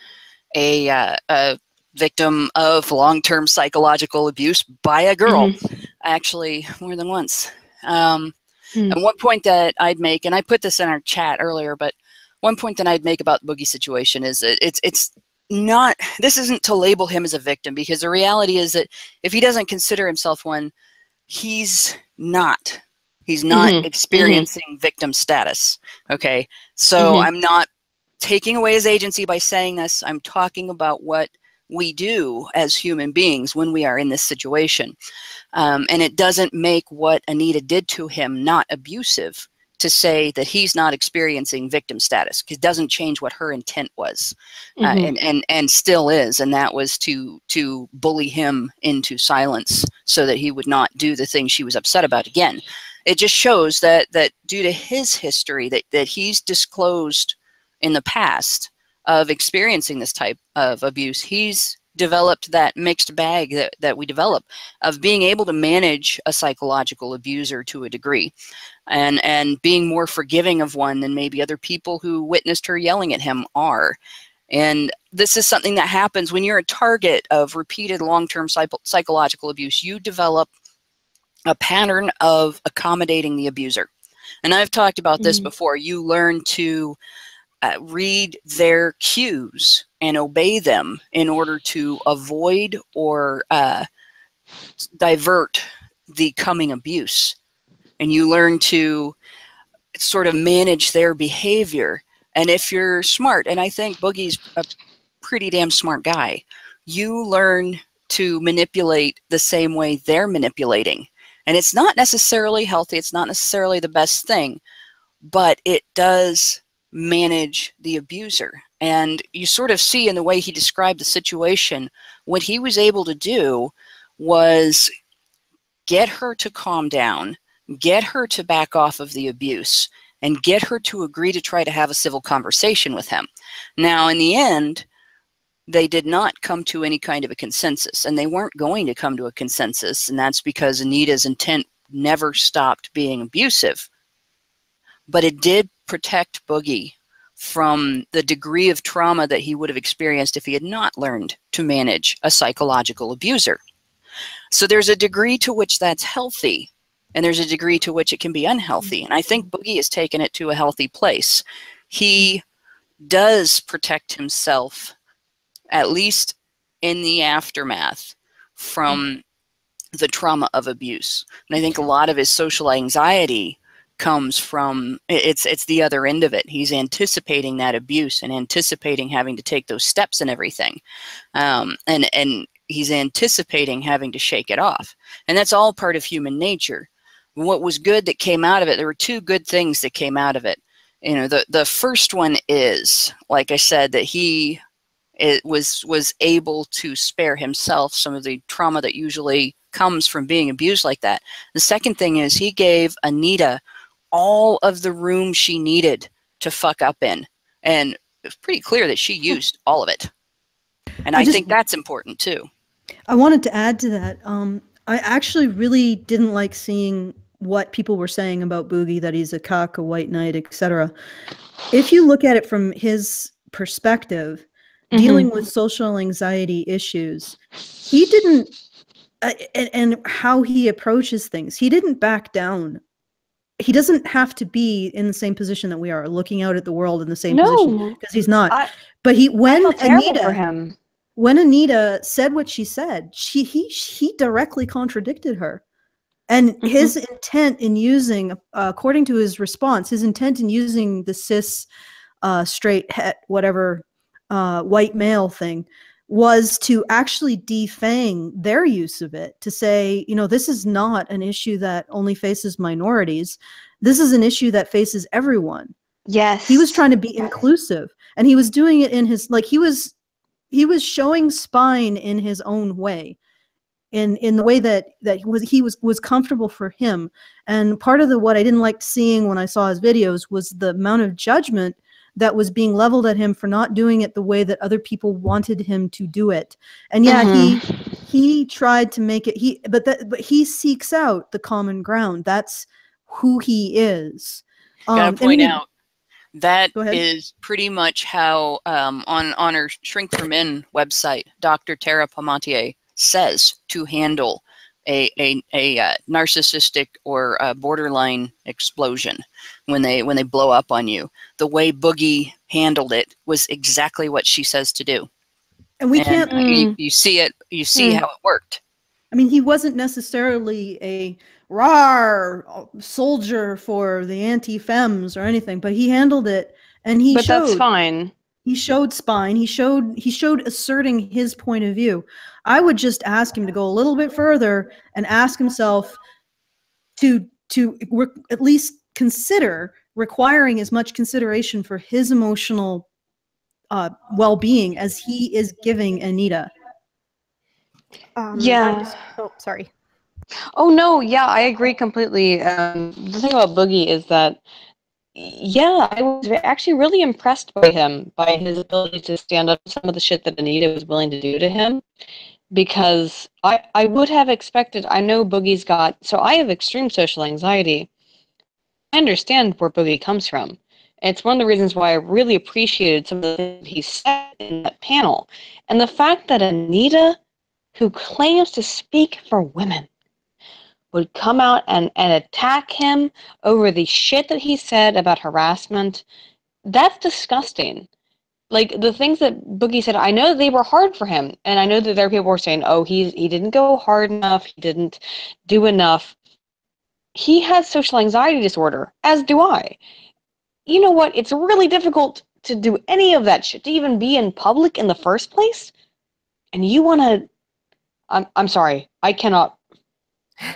A: a, uh, a victim of long-term psychological abuse by a girl, actually more than once. Um, And one point that I'd make, and I put this in our chat earlier, but one point that I'd make about the boogie situation is that it's it's not this isn't to label him as a victim because the reality is that if he doesn't consider himself one he's not. He's not
J: Mhm, mhm.
A: experiencing victim status okay? So
J: Mhm.
A: i'm not taking away his agency by saying this. I'm talking about what we do as human beings when we are in this situation. Um, and it doesn't make what anita did to him not abusive to say that he's not experiencing victim status. Because it doesn't change what her intent was uh,
J: Mhm.
A: and, and and still is and that was to to bully him into silence so that he would not do the thing she was upset about again. It just shows that that due to his history that that he's disclosed in the past of experiencing this type of abuse. He's developed that mixed bag that, that we develop of being able to manage a psychological abuser to a degree and and being more forgiving of one than maybe other people who witnessed her yelling at him are. And this is something that happens when you're a target of repeated long-term psycho- psychological abuse you develop a pattern of accommodating the abuser. And i've talked about this
J: Mhm.
A: before. You learn to uh, read their cues and obey them in order to avoid or uh, divert the coming abuse. And you learn to sort of manage their behavior. And if you're smart, and I think Boogie's a pretty damn smart guy, you learn to manipulate the same way they're manipulating. And it's not necessarily healthy, it's not necessarily the best thing, but it does manage the abuser. And you sort of see in the way he described the situation, what he was able to do was get her to calm down, get her to back off of the abuse, and get her to agree to try to have a civil conversation with him. Now, in the end, they did not come to any kind of a consensus, and they weren't going to come to a consensus, and that's because Anita's intent never stopped being abusive. But it did protect Boogie from the degree of trauma that he would have experienced if he had not learned to manage a psychological abuser. So there's a degree to which that's healthy, and there's a degree to which it can be unhealthy. And I think mm-hmm. Boogie has taken it to a healthy place. He does protect himself, at least in the aftermath, from mm-hmm. the trauma of abuse. And I think a lot of his social anxiety comes from it's it's the other end of it. He's anticipating that abuse and anticipating having to take those steps and everything, um, and and he's anticipating having to shake it off, and that's all part of human nature. What was good that came out of it? There were two good things that came out of it. You know, the the first one is, like I said, that he it was was able to spare himself some of the trauma that usually comes from being abused like that. The second thing is he gave Anita all of the room she needed to fuck up in. And it's pretty clear that she used all of it. And
B: I
A: I,
B: just-
A: think that's important too.
B: I wanted to add to that. Um, I actually really didn't like seeing what people were saying about Boogie, that he's a cock, a white knight, etc. If you look at it from his perspective, dealing with social anxiety issues, he didn't, uh, and, and how he approaches things, he didn't back down. He doesn't have to be in the same position that we are, looking out at the world in the same position because he's not.
G: I-
B: but he when Anita
G: for him.
B: when Anita said what she said, she he he directly contradicted her. And his intent in using, uh, according to his response, his intent in using the cis uh, straight het whatever uh, white male thing was to actually defang their use of it to say you know this is not an issue that only faces minorities. This is an issue that faces everyone.
H: Yes.
B: he was trying to be inclusive and he was doing it in his like he was he was showing spine in his own way in in the way that that he was he was was comfortable for him. And part of the what i didn't like seeing when i saw his videos was the amount of judgment that was being leveled at him for not doing it the way that other people wanted him to do it and yeah he he tried to make it he but that but he seeks out the common ground that's who he is
A: Gotta
B: Um,
A: point
B: we-
A: out that
B: Go ahead.
A: is pretty much how um, on on her Shrink for Men website, Dr. Tara Palmatier says to handle a a, a uh, narcissistic or uh borderline explosion when they when they blow up on you. The way Boogie handled it was exactly what she says to do.
B: and we
A: And
B: can't
A: you, you see it. You see
B: Mm.
A: how it worked.
B: I mean, he wasn't necessarily a rar soldier for the anti-fems or anything, but he handled it and he
G: but
B: showed
G: that's fine.
B: he showed spine. He showed he showed asserting his point of view. I would just ask him to go a little bit further and ask himself to to re- at least consider requiring as much consideration for his emotional uh, well-being as he is giving Anita.
H: Um,
G: Yeah.
H: just- oh, sorry.
G: Oh no, yeah, I agree completely. Um, the thing about Boogie is that, yeah, I was actually really impressed by him, by his ability to stand up to some of the shit that Anita was willing to do to him. Because I, I would have expected, I know Boogie's got, so I have extreme social anxiety. I understand where Boogie comes from. It's one of the reasons why I really appreciated some of the things he said in that panel. And the fact that Anita, who claims to speak for women, would come out and, and attack him over the shit that he said about harassment, that's disgusting. Like the things that Boogie said, I know they were hard for him, and I know that there are people who are saying, "Oh, he he didn't go hard enough, he didn't do enough." He has social anxiety disorder, as do I. You know what? It's really difficult to do any of that shit, to even be in public in the first place. And you want to? I'm I'm sorry, I cannot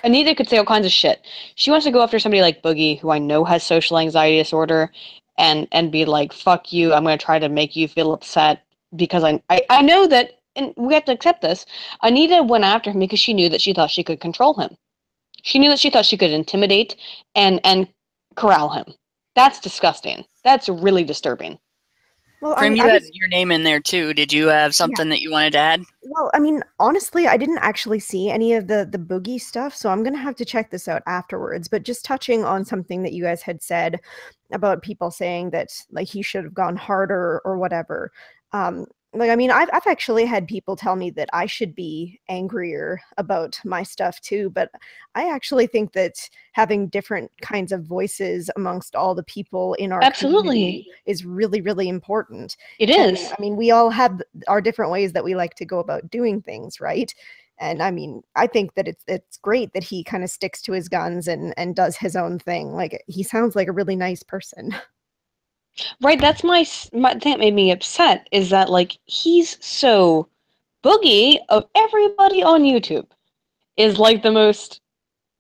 G: Anita could say all kinds of shit. She wants to go after somebody like Boogie, who I know has social anxiety disorder, and and be like, "Fuck you! I'm going to try to make you feel upset because I, I I know that, and we have to accept this. Anita went after him because she knew that she thought she could control him. She knew that she thought she could intimidate and and corral him. That's disgusting. That's really disturbing.
H: Well, I,
A: Prim, you
H: I
A: had
H: was-
A: your name in there too. Did you have something that you wanted to add?
H: Well, I mean, honestly, I didn't actually see any of the the boogie stuff, so I'm gonna have to check this out afterwards. But just touching on something that you guys had said about people saying that like he should have gone harder or whatever. Um, like, I mean, I've I've actually had people tell me that I should be angrier about my stuff too. But I actually think that having different kinds of voices amongst all the people in our
G: Absolutely.
H: community is really really important.
G: It
H: And,
G: is.
H: I mean, we all have our different ways that we like to go about doing things, right? And I mean, I think that it's it's great that he kind of sticks to his guns and and does his own thing. Like he sounds like a really nice person. [laughs]
G: Right, that's my my thing that made me upset is that like he's so boogie of everybody on YouTube is like the most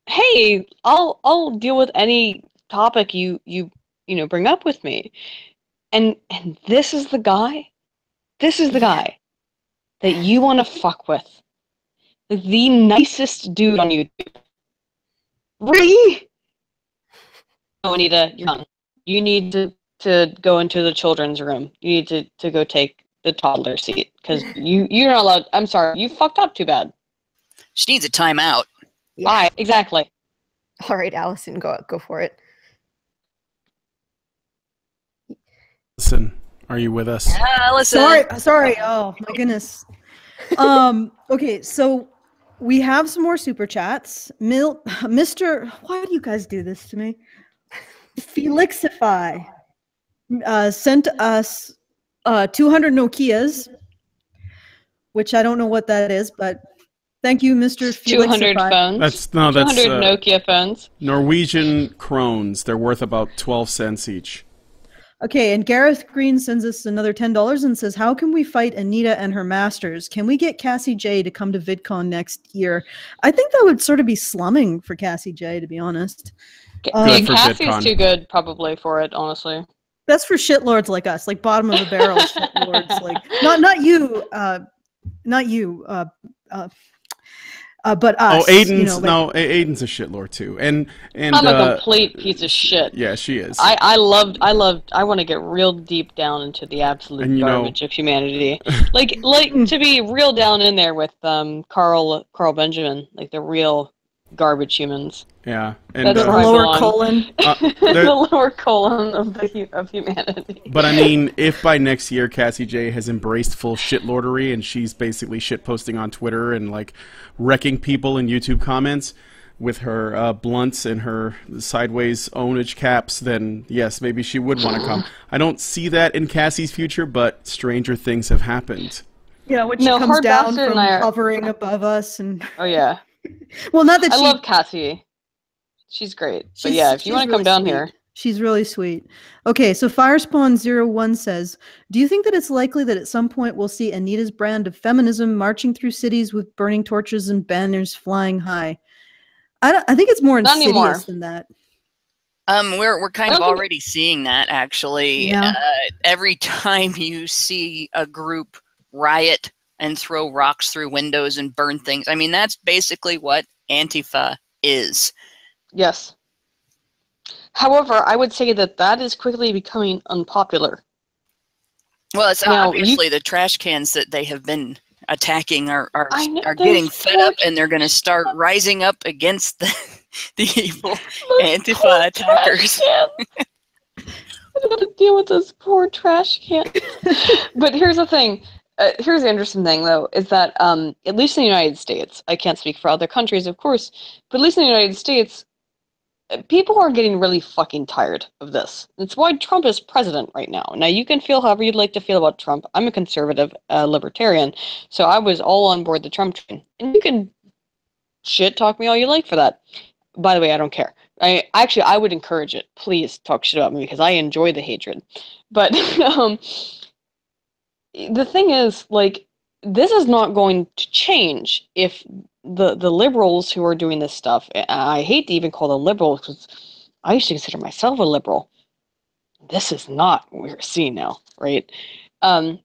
G: hey, I'll I'll deal with any topic you you you know bring up with me. And and this is the guy this is the guy that you want to fuck with. The nicest dude on YouTube. Really? [laughs] Oh, Anita, you're young. You need to to go into the children's room. You need to, to go take the toddler seat because [laughs] you you're not allowed. I'm sorry, you fucked up too bad.
A: She needs a timeout.
G: Why Exactly.
H: All right, Alison, go go for it.
I: Listen, are you with us?
A: Alison.
B: Sorry, sorry. Oh my goodness. Um. Okay, so we have some more super chats. Mil- Mr. Why do you guys do this to me? Felixify uh, sent us uh, 200 Nokias, which I don't know what that is, but thank you, Mr.
G: Two hundred
B: Felixify.
G: phones.
I: That's no, that's
G: 200
I: uh,
G: Nokia phones.
I: Norwegian krones. They're worth about twelve cents each.
B: Okay, and Gareth Green sends us another ten dollars and says, "How can we fight Anita and her masters? Can we get Cassie Jaye to come to VidCon next year?" I think that would sort of be slumming for Cassie Jaye, to be honest. Um,
G: Yeah,
I: for
G: Cassie's
I: VidCon.
G: too good probably for it, honestly.
B: That's for shitlords like us, like bottom of the barrel [laughs] shitlords, like not not you, uh, not you, uh, uh, uh, but us.
I: oh, Aydin's
B: you know, like-
I: no, A- Aydin's a shitlord too, and and
G: I'm a
I: uh,
G: complete piece of shit.
I: yeah, she is.
G: I, I loved I loved I want to get real deep down into the absolute
I: And you know-
G: garbage of humanity. [laughs] like like to be real down in there with um Carl Carl Benjamin, like the real garbage humans.
I: yeah, and
G: That's
B: the
G: where I [laughs]
I: uh,
B: lower
G: belong.
B: colon.
I: uh,
G: the lower colon of the of humanity.
I: But I mean, if by next year Cassie Jaye has embraced full shitlordery and she's basically shit posting on Twitter and like wrecking people in YouTube comments with her uh, blunts and her sideways ownage caps, then yes, maybe she would want to come. I don't see that in Cassie's future, but stranger things have happened.
B: Yeah, which
G: No,
B: comes
G: Hard
B: down
G: Bastard
B: from
G: and are-
B: hovering above us, and
G: Oh yeah,
B: well, not that
G: I
B: she.
G: love Cassie. She's great. But yeah, if you want to
B: really
G: come down
B: sweet.
G: here,
B: She's really sweet. Okay, so Firespawn01 says, Do you think that it's likely that at some point we'll see Anita's brand of feminism marching through cities with burning torches and banners flying high? I, don't, I think it's more
G: Not
B: insidious
G: anymore.
B: than that.
A: Um, we're we're kind of
G: don't think-
A: already seeing that actually.
B: Yeah.
A: Uh, every [laughs] time you see a group riot and throw rocks through windows and burn things, I mean that's basically what Antifa is.
G: yes. However, I would say that that is quickly becoming unpopular.
A: Well, it's
G: Now, you-
A: obviously the trash cans that they have been attacking are are,
G: know,
A: are getting fed up, and they're going to start rising up against the [laughs] the evil Antifa attackers.
G: I got to deal with those poor trash cans. [laughs] but here's the thing. Uh, here's the interesting thing, though, is that um, at least in the United States, I can't speak for other countries, of course, but at least in the United States, uh, people are getting really fucking tired of this. It's why Trump is president right now. Now, you can feel however you'd like to feel about Trump. I'm a conservative uh, libertarian, so I was all on board the Trump train. And you can shit talk me all you like for that. By the way, I don't care. I actually I would encourage it. Please talk shit about me because I enjoy the hatred. But [laughs] um, the thing is, like, this is not going to change if the the liberals who are doing this stuff. I hate to even call them liberals because I used to consider myself a liberal. This is not what we're seeing now, right? Um,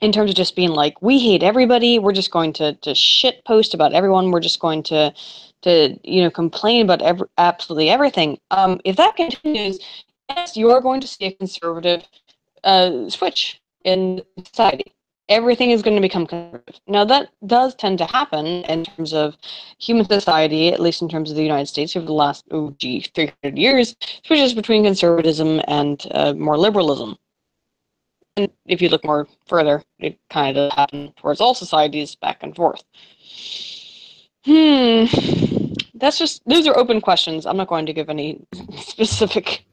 G: in terms of just being like, we hate everybody. We're just going to to shit post about everyone. We're just going to to you know complain about every, absolutely everything. Um, if that continues, yes, you are going to see a conservative uh, switch in society. Everything is going to become conservative. Now that does tend to happen in terms of human society, at least in terms of the United States over the last oh gee 300 years, switches between conservatism and uh, more liberalism. And if you look more further, it kind of does happen towards all societies back and forth. Hmm. That's just those are open questions. I'm not going to give any [laughs] specific.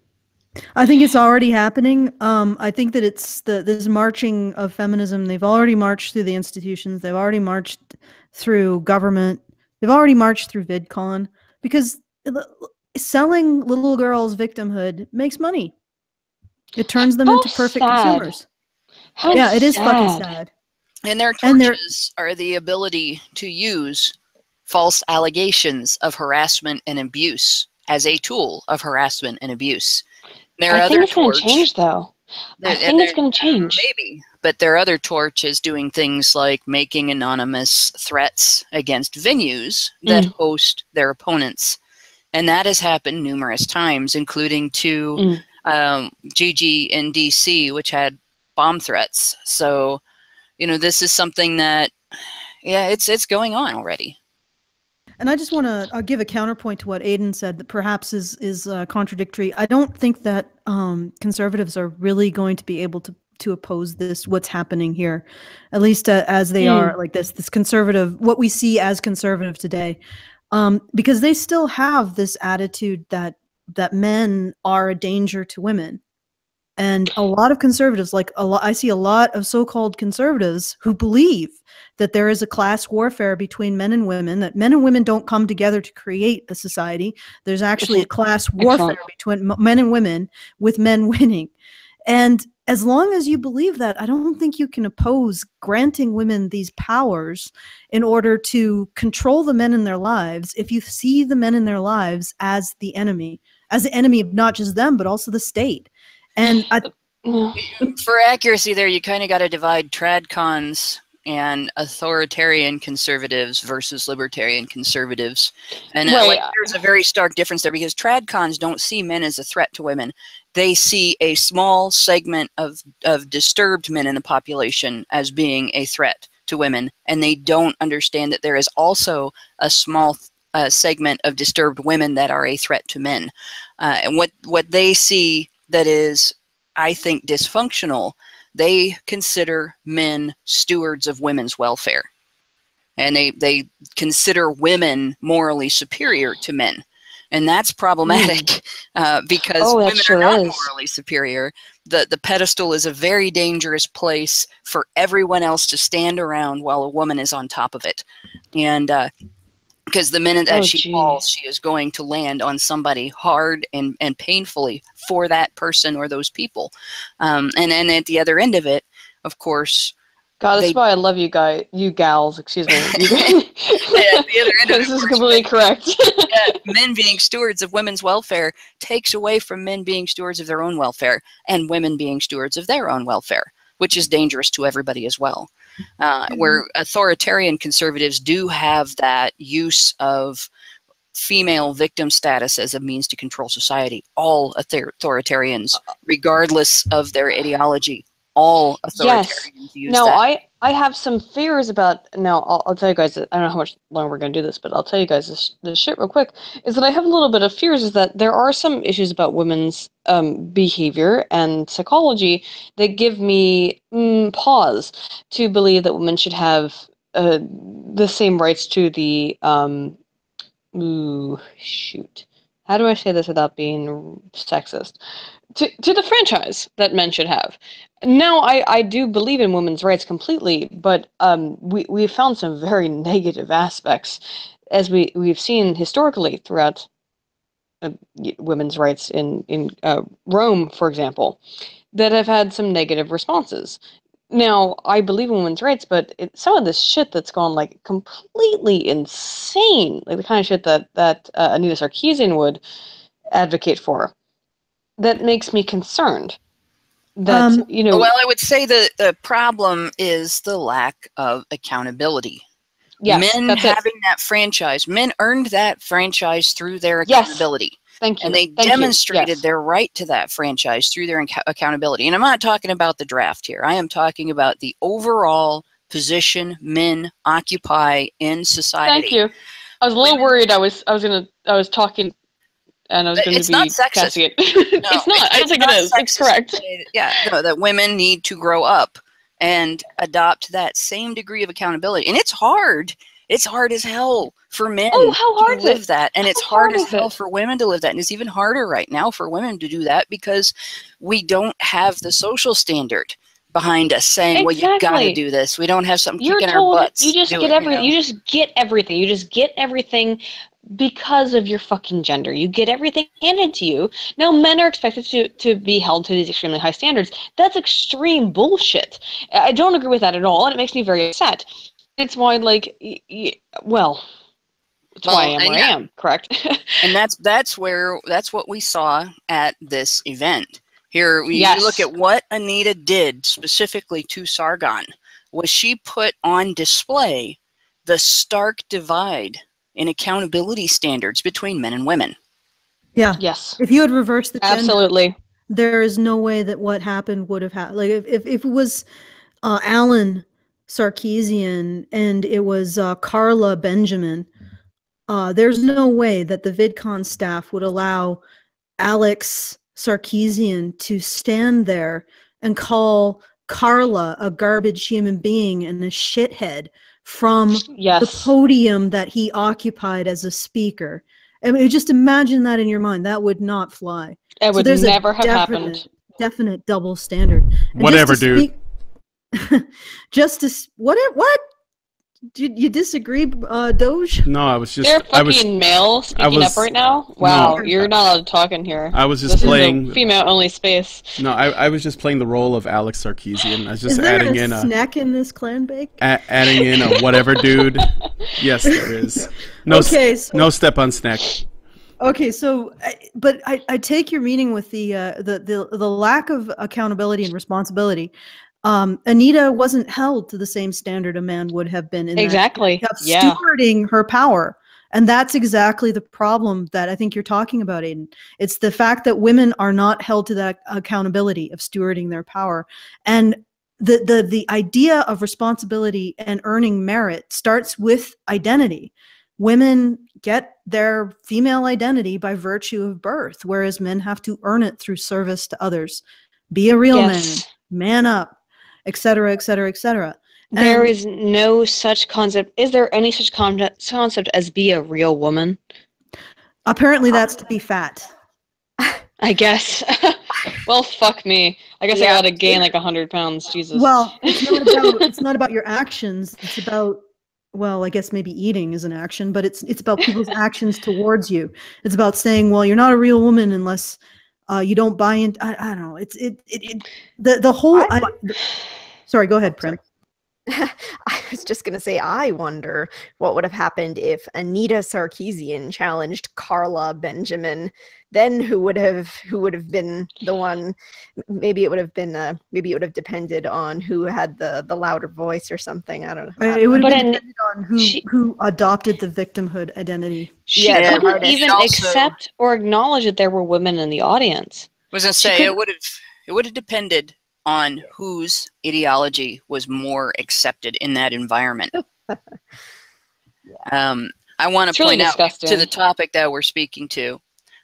B: I think it's already happening. Um, I think that it's the this marching of feminism. They've already marched through the institutions. They've already marched through government. They've already marched through VidCon because selling little girls victimhood makes money. It turns them
G: How
B: into perfect
G: sad.
B: consumers.
G: How
B: yeah, it is fucking
G: sad.
B: sad.
A: And their
B: And they're-
A: are the ability to use false allegations of harassment and abuse as a tool of harassment and abuse. Their
G: I
A: other
G: think it's going to change, though. I think it's going to change.
A: Maybe, but their other torch is doing things like making anonymous threats against venues that
G: Mm.
A: host their opponents, and that has happened numerous times, including to
G: Mm.
A: um, GG in DC, which had bomb threats. So, you know, this is something that, yeah, it's it's going on already.
B: And I just want to uh, give a counterpoint to what Aydin said that perhaps is is uh, contradictory. I don't think that um, conservatives are really going to be able to to oppose this. What's happening here, at least uh, as they
G: Hmm.
B: are like this this conservative what we see as conservative today, um, because they still have this attitude that that men are a danger to women. And a lot of conservatives, like a lot, I see a lot of so-called conservatives who believe that there is a class warfare between men and women, that men and women don't come together to create a society. There's actually a class warfare between men and women, with men [laughs] winning. And as long as you believe that, I don't think you can oppose granting women these powers in order to control the men in their lives if you see the men in their lives as the enemy, as the enemy of not just them, but also the state. And I, [sighs] [laughs]
A: For accuracy, there you kind of got to divide tradcons and authoritarian conservatives versus libertarian conservatives. And uh, like,
G: yeah.
A: there's a very stark difference there because tradcons don't see men as a threat to women. They see a small segment of, of disturbed men in the population as being a threat to women, and they don't understand that there is also a small uh, segment of disturbed women that are a threat to men. Uh, and what, what they see that is, I think, dysfunctional they consider men stewards of women's welfare. And they they consider women morally superior to men. And that's problematic [laughs] uh, because
G: Oh,
A: women
G: sure
A: are not
G: is.
A: morally superior. The the pedestal is a very dangerous place for everyone else to stand around while a woman is on top of it. And uh, because the minute that
G: Oh,
A: she
G: gee.
A: falls she is going to land on somebody hard and, and painfully for that person or those people um, and then at the other end of it of course
G: God, that's
A: They-
G: why I love you guys, you gals. Excuse me. [laughs]
A: At the other end of
G: this is completely correct. [laughs]
A: yeah, men being stewards of women's welfare takes away from men being stewards of their own welfare and women being stewards of their own welfare, which is dangerous to everybody as well. Uh, mm-hmm. Where authoritarian conservatives do have that use of female victim status as a means to control society. All author- authoritarians, uh, uh, regardless of their ideology, all
G: Yes.
A: authoritarians use
G: Now,
A: that.
G: I I have some fears about. Now, I'll, I'll tell you guys. I don't know how much longer we're going to do this, but I'll tell you guys this, this shit real quick. Is that I have a little bit of fears. Is that there are some issues about women's um, behavior and psychology that give me mm, pause to believe that women should have uh, the same rights to the. Um, ooh, shoot. How do I say this without being sexist? To, to the franchise that men should have. Now, I, I do believe in women's rights completely, but um, we we've found some very [laughs] negative aspects, as we we've seen historically throughout uh, women's rights in in uh, Rome, for example, that have had some negative responses. Now, I believe in women's rights, but it, some of this shit that's gone like completely insane, like the kind of shit that that uh, Anita Sarkeesian would advocate for, that makes me concerned. That
B: Um,
G: you know,
A: well, I would say the, the problem is the lack of accountability.
G: yes,
A: men
G: that's it.
A: having that franchise, men earned that franchise through their
G: Yes.
A: accountability.
G: Thank you.
A: And they
G: Thank
A: demonstrated
G: Yes.
A: their right to that franchise through their acco- accountability. And I'm not talking about the draft here. I am talking about the overall position men occupy in society.
G: Thank you. I was a little worried. I was I was gonna I was talking, and I was gonna
A: it's
G: be
A: not sexist.
G: It. [laughs]
A: No,
G: it's not. I think it is. It's
A: sexist
G: correct.
A: to say that- Yeah, no, that women need to grow up and adopt that same degree of accountability. And it's hard. It's hard as hell for men
G: Oh, how hard
A: to live
G: it?
A: that. And it's hard
G: hard
A: as hell
G: it?
A: for women to live that. And it's even harder right now for women to do that because we don't have the social standard behind us saying, well, you got to do this. We don't have something
G: You're
A: kicking
G: told
A: our butts.
G: you just
A: to
G: get
A: it,
G: everything.
A: know?
G: You just get everything. You just get everything because of your fucking gender. You get everything handed to you. Now men are expected to to be held to these extremely high standards. That's extreme bullshit. I don't agree with that at all, and it makes me very upset. It's why, like, y- y- well, it's why I am where I am. Correct. [laughs]
A: and that's that's where that's what we saw at this event here we you
G: Yes.
A: look at what anita did specifically to sargon was she put on display the stark divide in accountability standards between men and women
B: Yeah.
G: yes.
B: If you had reversed the gender,
G: Absolutely.
B: there is no way that what happened would have happened. Like if, if, if it was uh, Alan Sarkeesian and it was uh, Carla Benjamin, uh, there's no way that the VidCon staff would allow Alex Sarkeesian to stand there and call Carla a garbage human being and a shithead from the podium that he occupied as a speaker. I mean, just imagine that in your mind. That would not fly.
G: It
B: So
G: would
B: there's a
G: never have
B: definite-
G: happened.
B: Definite double standard. And just
I: Whatever,
B: to
I: dude.
B: speak- [laughs] just to s- what? It- What? you, you disagree, uh, Doge?
I: No, I was just.
G: They're
I: I was,
G: fucking male speaking
I: was-
G: up right now. Wow,
I: No.
G: you're not allowed to talk in here.
I: I was just
G: this
I: playing-
G: is a female-only space.
I: no, I, I was just playing the role of Alex Sarkeesian. I was just
B: is
I: adding
B: a
I: in a,
B: snack in this clan bake?
I: a adding in a whatever dude. [laughs] Yes, there is. No, s-
B: Okay, so-
I: no step on snack.
B: Okay, so but I, I take your meaning with the uh, the the the lack of accountability and responsibility. Um, Anita wasn't held to the same standard a man would have been in that
G: Exactly.
B: of
G: Yeah.
B: stewarding her power. And that's exactly the problem that I think you're talking about, Aydin. It's the fact that women are not held to that accountability of stewarding their power. And the the the idea of responsibility and earning merit starts with identity. Women get their female identity by virtue of birth, whereas men have to earn it through service to others. Be a real
G: Yes.
B: man, man up, et cetera, et cetera, et cetera. And-
G: is no such concept. Is there any such concept concept as be a real woman?
B: Apparently, that's to uh, be fat. [laughs]
G: I guess. [laughs] well, fuck me. I guess I
H: Yeah.
G: gotta gain like a hundred pounds. Jesus.
B: Well, [laughs] it's not about it's not about your actions. It's about well, I guess maybe eating is an action, but it's it's about people's actions towards you. It's about saying, well, you're not a real woman unless uh, you don't buy into. I, I don't know. It's it it, it the the whole.
H: I
B: I, sorry, go ahead, Prim. [laughs]
H: I was just going to say, I wonder what would have happened if Anita Sarkeesian challenged Carla Benjamin. Then who would have who would have been the one? Maybe it would have been uh, maybe it would have depended on who had the the louder voice or something. I don't know.
B: Uh, It would have
G: But
B: depended on who
G: she-
B: who adopted the victimhood identity.
G: she
H: Yeah,
G: couldn't
H: artist.
G: even
A: Also-
G: accept or acknowledge that there were women in the audience.
A: was gonna say it would have it would have depended on whose ideology was more accepted in that environment. [laughs] um, I want to
G: really
A: point out to the topic that we're speaking to,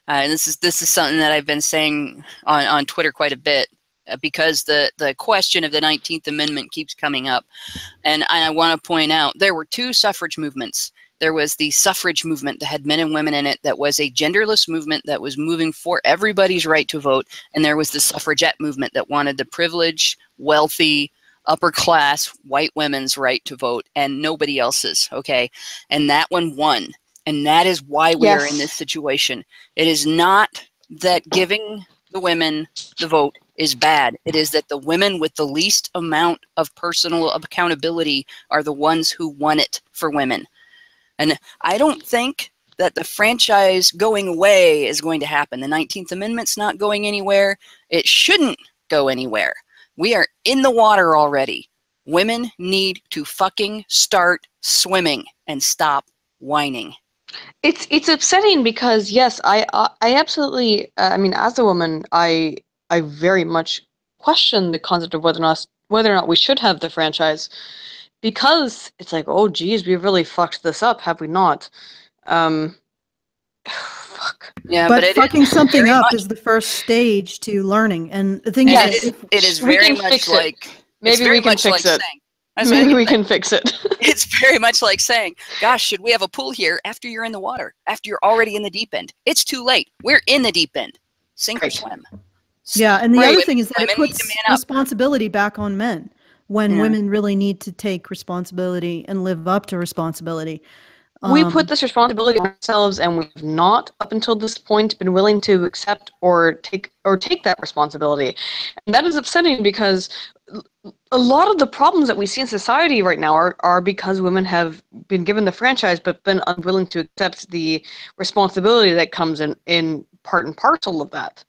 A: and this is this is something that I've been saying on, on Twitter quite a bit uh, because the the question of the Nineteenth Amendment keeps coming up, and I want to point out there were two suffrage movements. There was the suffrage movement that had men and women in it, that was a genderless movement that was moving for everybody's right to vote, and there was the suffragette movement that wanted the privileged, wealthy, upper class white women's right to vote and nobody else's. Okay. And that one won. And that is why we are in this situation. It is not that giving the women the vote is bad. It is that the women with the least amount of personal accountability are the ones who won it for women. And I don't think that the franchise going away is going to happen. The 19th Amendment's not going anywhere. It shouldn't go anywhere. We are in the water already. Women need to fucking start swimming and stop whining.
G: It's it's upsetting because yes, I I, I absolutely. Uh, I mean, as a woman, I I very much question the concept of whether or not whether or not we should have the franchise, because it's like, oh geez, we've really fucked this up, have we not? Um, [sighs] fuck.
A: Yeah,
B: but
A: but,
B: fucking something up
A: much-
B: is the first stage to learning. And the thing
A: and
B: is,
A: it is, it is very much
G: fix it.
A: like it's
G: Maybe
A: very
G: we can
A: much
G: fix
A: like
G: it.
A: saying- I was
G: Maybe
A: gonna
G: we
A: say,
G: can fix it. [laughs] [laughs]
A: It's very much like saying, "Gosh, should we have a pool here after you're in the water? After you're already in the deep end? It's too late. We're in the deep end. Sink or
G: Right.
A: swim."
B: yeah, and the
A: Right.
B: other thing is that it
A: Women need
B: puts
A: man
B: responsibility back on men when
A: Yeah.
B: women really need to take responsibility and live up to responsibility.
G: We
B: Um,
G: put this responsibility on ourselves and we've not up until this point been willing to accept or take or take that responsibility and that is upsetting because a lot of the problems that we see in society right now are, are because women have been given the franchise but been unwilling to accept the responsibility that comes in in part and parcel of that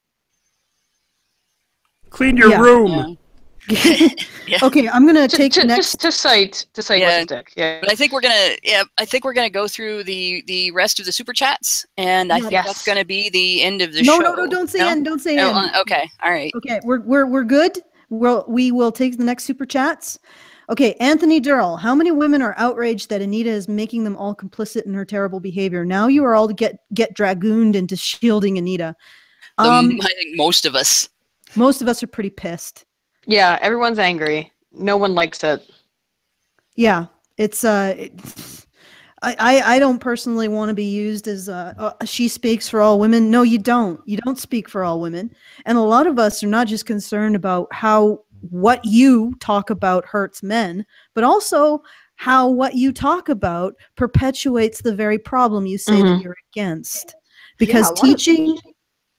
I: Clean your
B: Yeah.
I: room. [laughs]
A: Yeah.
B: Okay, I'm gonna
G: to,
B: take
G: to,
B: the next.
G: to, to cite to cite
A: Yeah.
G: yeah. Yeah
A: But I think we're gonna, yeah, I think we're gonna go through the the rest of the super chats, and I think that's gonna be the end of the
B: no,
A: show.
B: no, no! Don't say end. Don't say
A: Oh,
B: end.
A: uh, okay, all right.
B: Okay, we're we're we're good. We'll we will take the next super chats. Okay, Anthony Durrell. How many women are outraged that Anita is making them all complicit in her terrible behavior? Now you are all to get get dragooned into shielding Anita.
A: The-
B: Um,
A: I think most of us.
B: most of us are pretty pissed.
G: Yeah everyone's angry no one likes it
B: Yeah, it's uh, it, I, I I don't personally want to be used as uh, uh, she speaks for all women. No, you don't. You don't speak for all women. And a lot of us are not just concerned about how what you talk about hurts men, but also how what you talk about perpetuates the very problem you say that
G: Mhm.
B: you're against. Because
H: a lot of-
B: teaching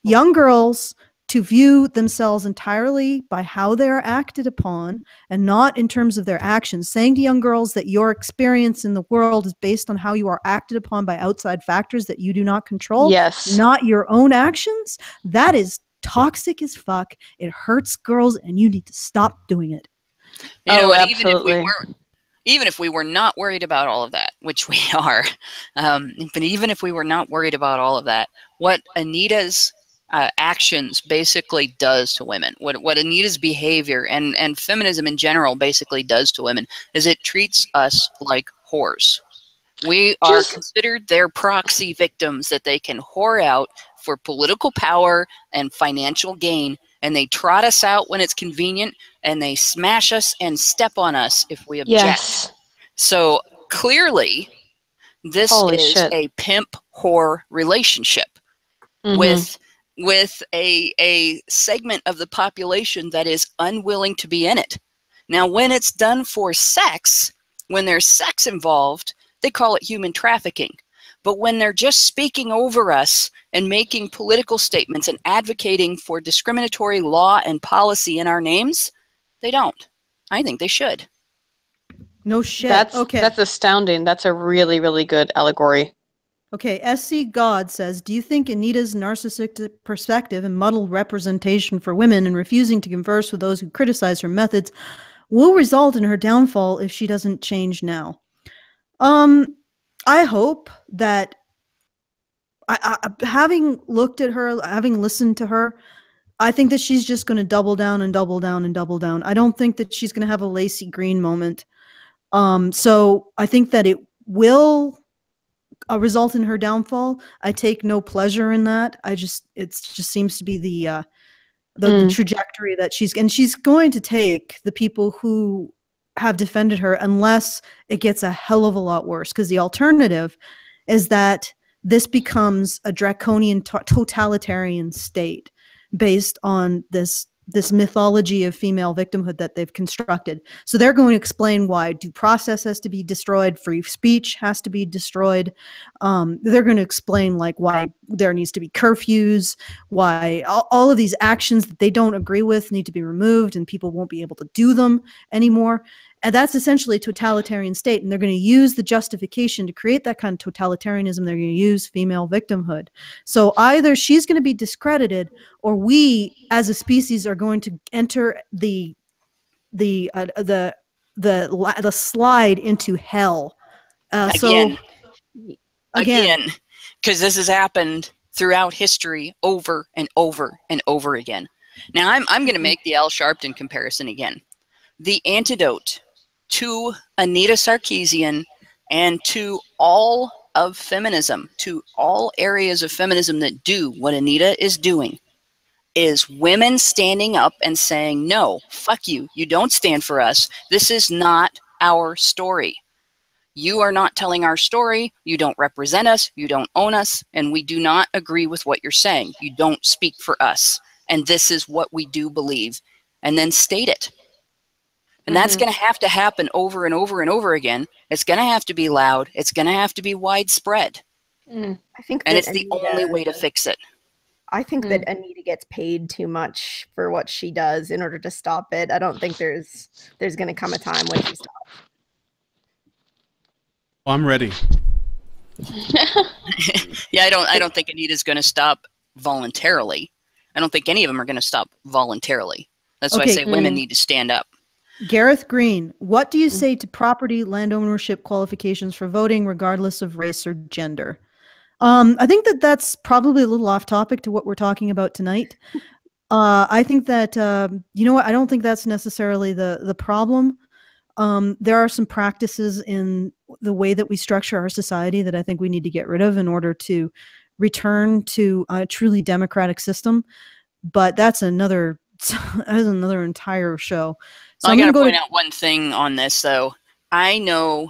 B: young girls to view themselves entirely by how they're acted upon and not in terms of their actions, saying to young girls that your experience in the world is based on how you are acted upon by outside factors that you do not control,
G: Yes.
B: not your own actions, that is toxic as fuck. It hurts girls, and you need to stop doing it.
A: You know,
G: Oh,
A: and even if we
G: absolutely.
A: weren't, even if we were not worried about all of that, which we [laughs] are, um, but even if we were not worried about all of that, what Anita's uh, actions basically does to women, what what Anita's behavior and and feminism in general basically does to women, is it treats us like whores. We are
G: Just-
A: considered their proxy victims that they can whore out for political power and financial gain, and they trot us out when it's convenient, and they smash us and step on us if we object.
G: Yes.
A: So clearly, this
G: Holy
A: is
G: shit.
A: a pimp whore relationship
G: Mhm.
A: with with a a segment of the population that is unwilling to be in it. Now, when it's done for sex, when there's sex involved, they call it human trafficking. But when they're just speaking over us and making political statements and advocating for discriminatory law and policy in our names, they don't. I think they should.
B: No shit.
G: That's
B: okay.
G: that's astounding. That's a really really good allegory.
B: Okay, SC God says, Do you think Anita's narcissistic perspective and muddled representation for women and refusing to converse with those who criticize her methods will result in her downfall if she doesn't change now? Um, I hope that I, I, having looked at her, having listened to her, I think that she's just going to double down and double down and double down. I don't think that she's going to have a Laci Green moment. Um, so I think that it will uh, result in her downfall. I take no pleasure in that. I just it just seems to be the uh, the, the
G: Mm.
B: trajectory that she's and she's going to take the people who have defended her unless it gets a hell of a lot worse. Because the alternative is that this becomes a draconian to- totalitarian state based on this this mythology of female victimhood that they've constructed. So they're going to explain why due process has to be destroyed, free speech has to be destroyed. Um, they're going to explain like why there needs to be curfews, why all, all of these actions that they don't agree with need to be removed, and people won't be able to do them anymore. And that's essentially a totalitarian state. And they're going to use the justification to create that kind of totalitarianism. They're going to use female victimhood. So either she's going to be discredited, or we as a species are going to enter the the uh, the the the slide into hell. Uh,
A: Again.
B: So again,
A: again because this has happened throughout history over and over and over again now i'm, I'm going to make the al sharpton comparison again the antidote to anita sarkeesian and to all of feminism to all areas of feminism that do what anita is doing is women standing up and saying no fuck you you don't stand for us this is not our story you are not telling our story. You don't represent us. You don't own us. And we do not agree with what you're saying. You don't speak for us. And this is what we do believe. And then state it. And that's
G: Mhm.
A: going to have to happen over and over and over again. It's going to have to be loud. It's going to have to be widespread.
G: Mm.
H: I think
A: And
H: that
A: it's the only way to fix it.
H: I think that Anita gets paid too much for what she does in order to stop it. I don't think there's there's going to come a time when she stops.
I: Well, I'm ready. [laughs]
A: yeah, I don't I don't think Anita's going to stop voluntarily. I don't think any of them are going to stop voluntarily. That's why I
B: Okay.
A: say women
B: Mm.
A: need to stand up.
B: Gareth Green, what do you say to property land ownership qualifications for voting, regardless of race or gender? Um, I think that that's probably a little off topic to what we're talking about tonight. [laughs] Uh, I think that um, you know what I don't think that's necessarily the the problem. Um, there are some practices in the way that we structure our society that I think we need to get rid of in order to return to a truly democratic system. But that's another [laughs] that's another entire show. So
A: I
B: I'm
A: got to point out one thing on this, though. I know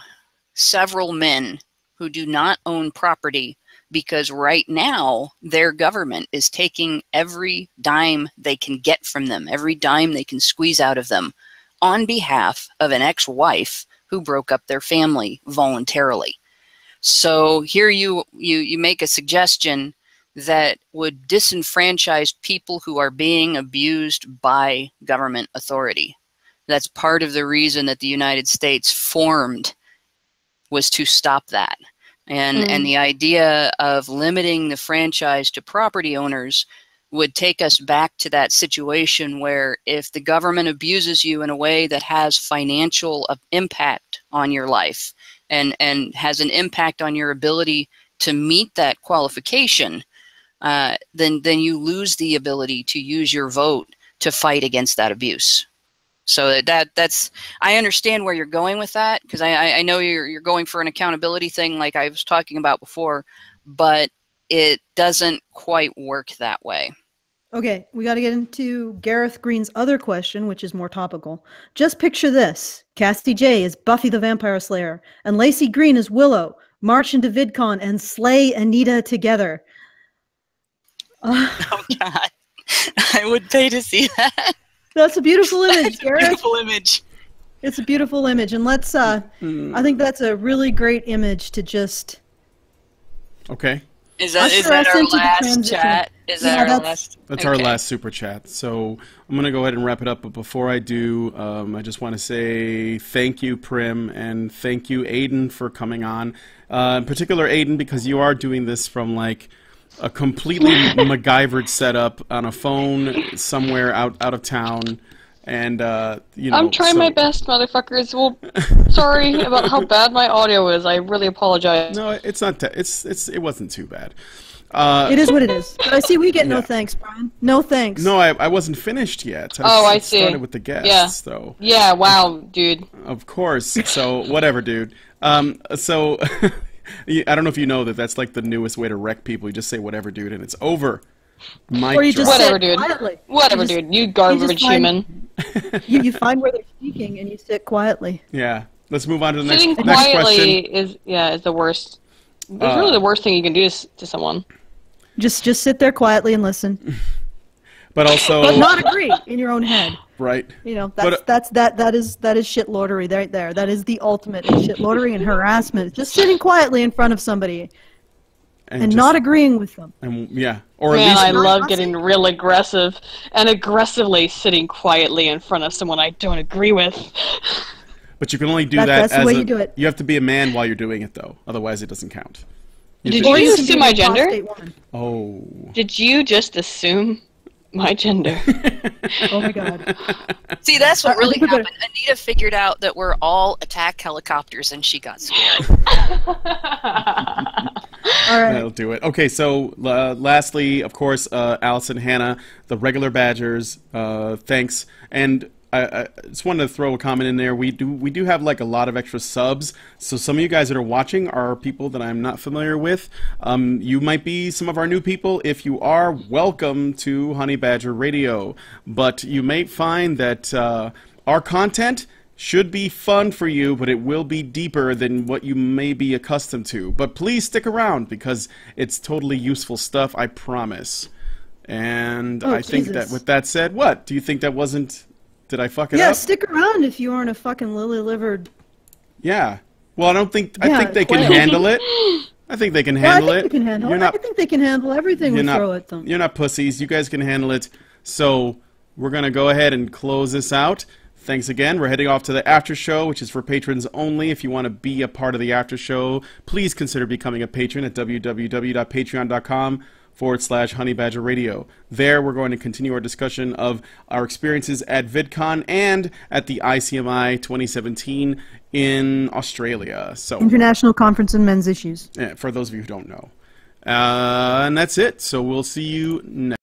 A: several men who do not own property because right now their government is taking every dime they can get from them, every dime they can squeeze out of them, on behalf of an ex wife who who broke up their family voluntarily. So here you you you make a suggestion that would disenfranchise people who are being abused by government authority. That's part of the reason that the United States formed was to stop that. And
G: Mm.
A: and the idea of limiting the franchise to property owners would take us back to that situation where if the government abuses you in a way that has financial uh, impact on your life and and has an impact on your ability to meet that qualification uh, then then you lose the ability to use your vote to fight against that abuse so that that's i understand where you're going with that because I, I i know you're you're going for an accountability thing like i was talking about before but it doesn't quite work that way
B: Okay, we got to get into Gareth Green's other question, which is more topical. Just picture this Cassie Jaye is Buffy the Vampire Slayer, and Laci Green is Willow. March into VidCon and slay Anita together. Uh, [laughs]
A: oh god [laughs] i would pay to see that
B: that's a beautiful [laughs] image, Gareth.
A: beautiful image
B: It's a beautiful image, and let's. uh I think that's a really great image to just.
I: Okay.
A: is that is that our last chat is
B: Yeah,
A: that our
B: that's-
A: last
I: That's our last super chat. So I'm going to go ahead and wrap it up. But before I do, um, I just want to say thank you, Prim, and thank you, Aydin, for coming on. Uh, in particular, Aydin, because you are doing this from like a completely [laughs] MacGyvered setup on a phone somewhere out, out of town. And, uh, you know.
G: I'm trying
I: so-
G: my best, motherfuckers. Well, sorry [laughs] about how bad my audio is. I really apologize.
I: No, it's not. T- it's, it's, it wasn't too bad. Uh,
B: It is what it is. But I see we get no thanks, Brian. No thanks.
I: No, I, I wasn't finished yet.
G: Oh, I see.
I: started with the guests,
G: Yeah.
I: though.
G: Yeah, wow, dude.
I: Of course. So whatever, dude. Um, so you- [laughs] I don't know if you know that that's like the newest way to wreck people. You just say whatever, dude, and it's over. Mic
B: Or you just
G: Whatever, dude.
B: quietly.
G: Whatever,
B: You just-
G: dude. You garbage
B: find-
G: human. [laughs]
B: You, you find where they're speaking and you sit quietly.
I: Yeah. Let's move on to the next,
G: Sitting
I: next
G: quietly
I: question.
G: is yeah is the worst. It's
I: Uh,
G: really the worst thing you can do s- to someone.
B: Just just sit there quietly and listen, [laughs]
I: But also,
B: but not agree in your own head.
I: Right.
B: You know,
I: But,
B: that's
I: uh,
B: that's that that is that is shit lordery right there. That is the ultimate shit lordery and harassment. Just sitting quietly in front of somebody and,
I: just-
B: not agreeing with them.
I: And yeah, or
G: Man,
I: at
G: I
I: least
G: love getting real aggressive and aggressively sitting quietly in front of someone I don't agree with. [laughs]
I: But you can only do
B: That-
I: that
B: that's the
I: as
B: way
I: a,
B: you do it.
I: You have to be a man while you're doing it, though. Otherwise, it doesn't count. You
G: Did you assume my gender?
I: Oh.
G: Did you just assume my gender? [laughs]
B: Oh my god.
A: See, that's what
B: I- I
A: really
B: think
A: happened. Anita figured out that we're all attack helicopters, and she got scared. [laughs] [laughs]
B: All right.
I: That'll do it. Okay, so uh, lastly, of course, uh, Alison, Hannah, the regular Badgers. Uh, thanks, and I, I just wanted to throw a comment in there. We do we do have like a lot of extra subs. So some of you guys that are watching are people that I'm not familiar with. Um, you might be some of our new people. If you are, welcome to Honey Badger Radio. But you may find that uh, our content should be fun for you, but it will be deeper than what you may be accustomed to. But please stick around because it's totally useful stuff, I promise. And
B: Oh,
I: I think that with that said, what? Do you think that wasn't did I fuck it
B: Yeah,
I: up?
B: stick around if you aren't a fucking lily livered.
I: yeah. Well, I don't think I think they can handle it. [laughs] I think they can
B: Well, I
I: handle
B: think
I: it.
B: they can handle
I: You're
B: it.
I: not
B: I think they can handle everything we
I: not
B: throw at them.
I: you're not pussies. You guys can handle it. So we're gonna go ahead and close this out. Thanks again. We're heading off to the after show, which is for patrons only. If you want to be a part of the after show, please consider becoming a patron at www.patreon.com forward slash Honey Badger Radio. There, we're going to continue our discussion of our experiences at VidCon and at the ICMI 2017 in Australia. So,
B: International Conference on Men's Issues.
I: eh, for those of you who don't know. Uh, and that's it. So we'll see you next